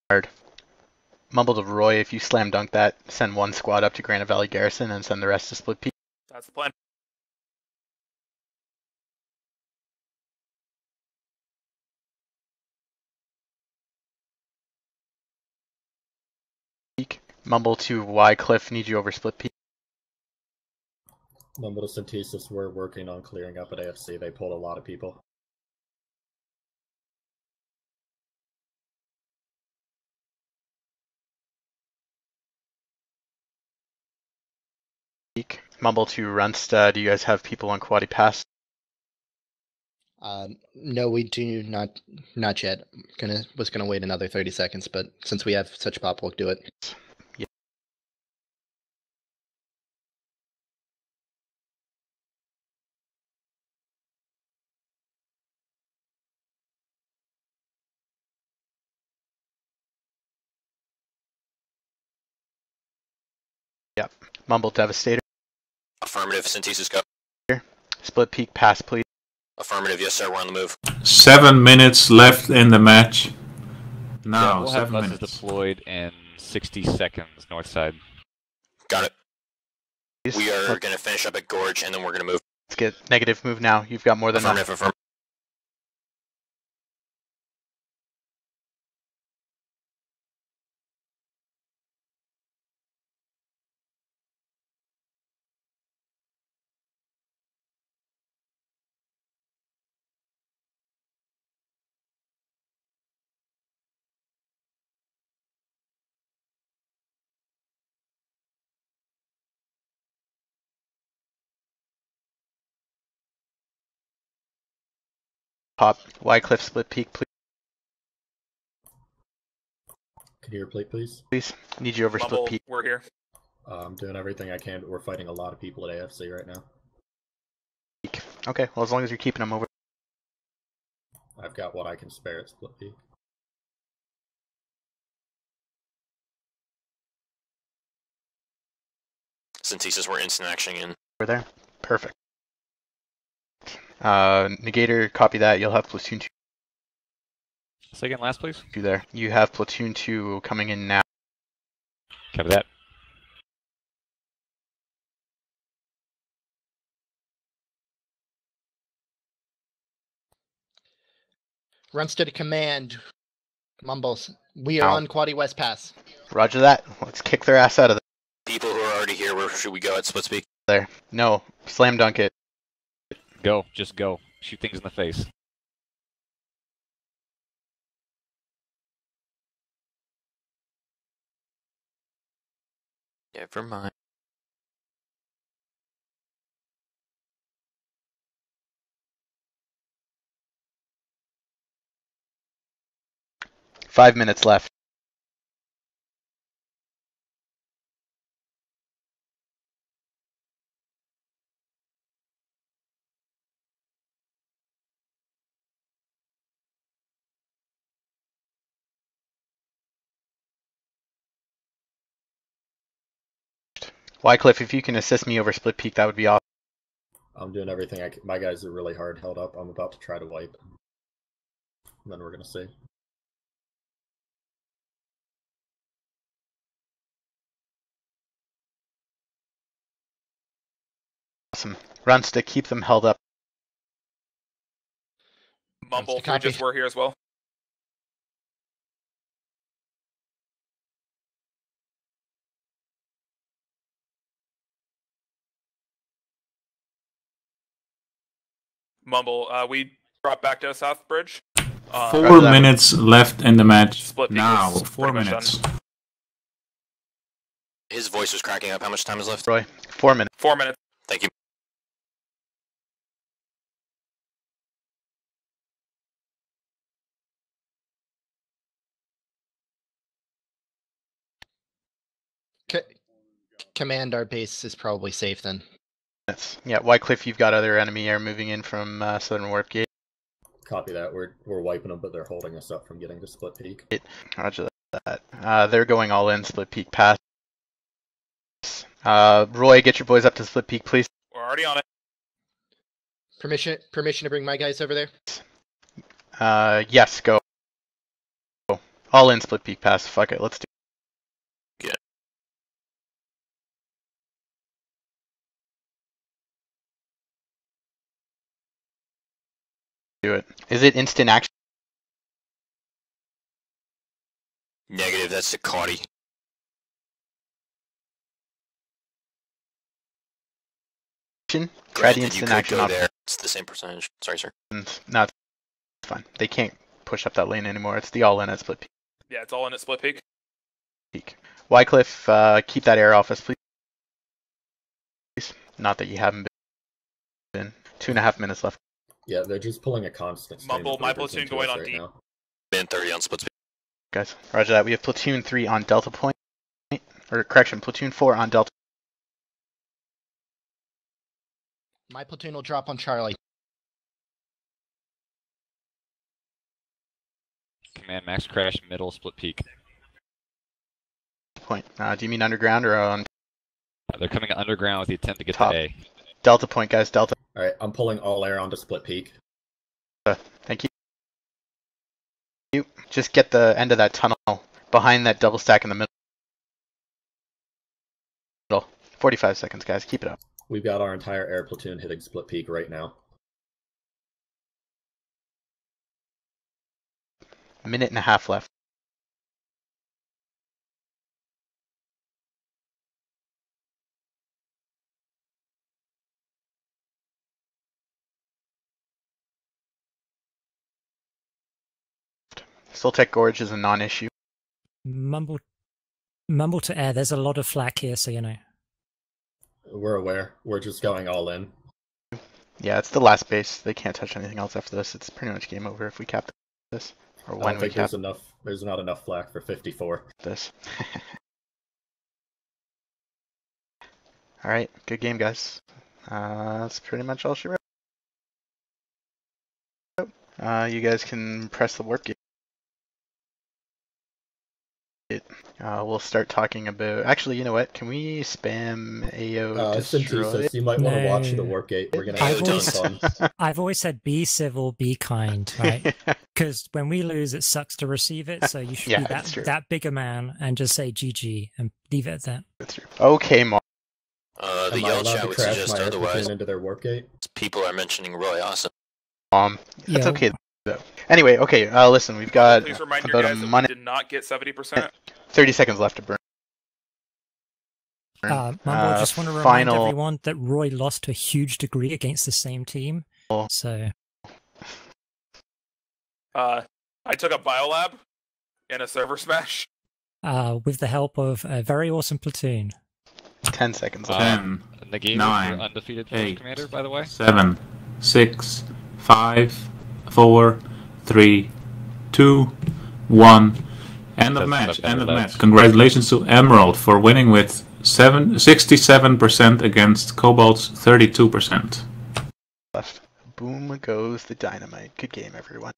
Mumble to Roy, if you slam dunk that, send one squad up to Granite Valley Garrison and send the rest to Split Peak. That's the plan. Mumble to Wycliffe, need you over Split Peak. Mumble to Cintesis, we're working on clearing up at AFC. They pulled a lot of people. Mumble to Runsta, do you guys have people on Kwahtee Pass? Uh, no, we do not. Not yet. Gonna was gonna wait another thirty seconds, but since we have such pop, we'll do it. Yep. Mumble Devastator. Affirmative. Cintesis go. Split peak pass, please. Affirmative. Yes, sir. We're on the move. Seven minutes left in the match. Yeah, Now, we'll have seven buses minutes. deployed in 60 seconds, north side. Got it. We are going to finish up at Gorge, and then we're going to move. get negative move now. You've got more than enough. Pop. Wycliffe split peak, please. Can you repeat, please? Please. Need you over split peak. we're here. Uh, I'm doing everything I can, but we're fighting a lot of people at AFC right now. Okay, well, as long as you're keeping them over. I've got what I can spare at Split Peak. Cintesis. We're instant actioning in. over there. Perfect. Uh, Negator, copy that. You'll have platoon two Second last, please. there. You have platoon two coming in now. Copy that. Runsta the command. Mumbles. We are Ow. on Kwahtee West Pass. Roger that. Let's kick their ass out of there. People who are already here, where should we go at Split Peak? there. No, slam dunk it. Go. Just go. Shoot things in the face. Never mind. Five minutes left. Wycliffe, if you can assist me over split peak, that would be awesome. I'm doing everything I can. My guys are really hard held up. I'm about to try to wipe. And then we're gonna see. Awesome. Runsta keep them held up. Mumble, to copy. Bridges, we're here as well. Mumble, uh, we brought back to South Bridge. Uh, Four Roger that. minutes left in the match. Split Now, four minutes. His voice was cracking up. How much time is left? Roy, four minutes. Four minutes. Thank you. C- command, our base is probably safe then. Minutes. Yeah, Wycliffe, you've got other enemy air moving in from uh, Southern Warp Gate. Copy that. We're we're wiping them, but they're holding us up from getting to Split Peak. Roger that. Uh, they're going all in, split peak pass. Uh, Roy, get your boys up to split peak, please. We're already on it. Permission permission to bring my guys over there? Uh, yes, go. Go. All in, split peak pass. Fuck it, let's do. Do it. Is it instant action? Negative. That's the Kwahtee. Try the instant action go there. It's the same percentage. Sorry, sir. No, it's fine. They can't push up that lane anymore. It's the all in at split peak. Yeah, it's all in at Split Peak. peak. Wycliffe, uh, keep that air office, us, please. Not that you haven't been. Two and a half minutes left. Yeah, they're just pulling a constant. Mumble, my platoon going on right deep. now. Been 30 on Split Peak. guys. Roger that. We have platoon three on Delta Point, or correction, platoon four on Delta. My platoon will drop on Charlie. Command max crash middle split peak. Point. Uh, do you mean underground or on Uh, They're coming underground with the attempt to get Top. to A. Delta point, guys. Delta. All right, I'm pulling all air onto split peak. Uh, thank you. You just get the end of that tunnel behind that double stack in the middle. 45 seconds, guys. Keep it up. We've got our entire air platoon hitting split peak right now. A minute and a half left. Soltech Gorge is a non-issue. Mumble, mumble to air. There's a lot of flak here, so you know. We're aware. We're just going all in. Yeah, it's the last base. They can't touch anything else after this. It's pretty much game over if we cap this. Or I when don't we think cap there's enough. There's not enough flak for 54. this. [LAUGHS] Alright, good game, guys. Uh, that's pretty much all she wrote. Uh, you guys can press the warp gate. Uh, we'll start talking about. Actually, you know what? Can we spam AO Uh, destroy? Cintesis, you might want to watch the No. warp gate. We're gonna I've always- [LAUGHS] I've always said be civil, be kind, right? [LAUGHS] Because when we lose, it sucks to receive it. So you should Yeah, be that true. that bigger man and just say GG and leave it at that. That's true. Okay, Mark. Uh, the Am I yellow allowed chat would suggest otherwise. into their warp gate? People are mentioning Roy Awesome. Um, that's Yeah. okay though. Anyway, okay. Uh, listen, we've got Please remind your about a guys that we minute, did not get 70%. 30 seconds left to burn. Uh, Mumble, Uh, just want to remind final- everyone that Roy lost to a huge degree against the same team. Oh. So Uh, I took a biolab in a server smash. uh, with the help of a very awesome platoon. 10 seconds Uh, left. Ten, Negate Nine, undefeated eight, commander, by the way. seven, six, five, four, three, two, one. End of That's match. End of match. Congratulations to Emerald for winning with seven, 67% against Cobalt's 32%. left. Boom goes the dynamite. Good game, everyone.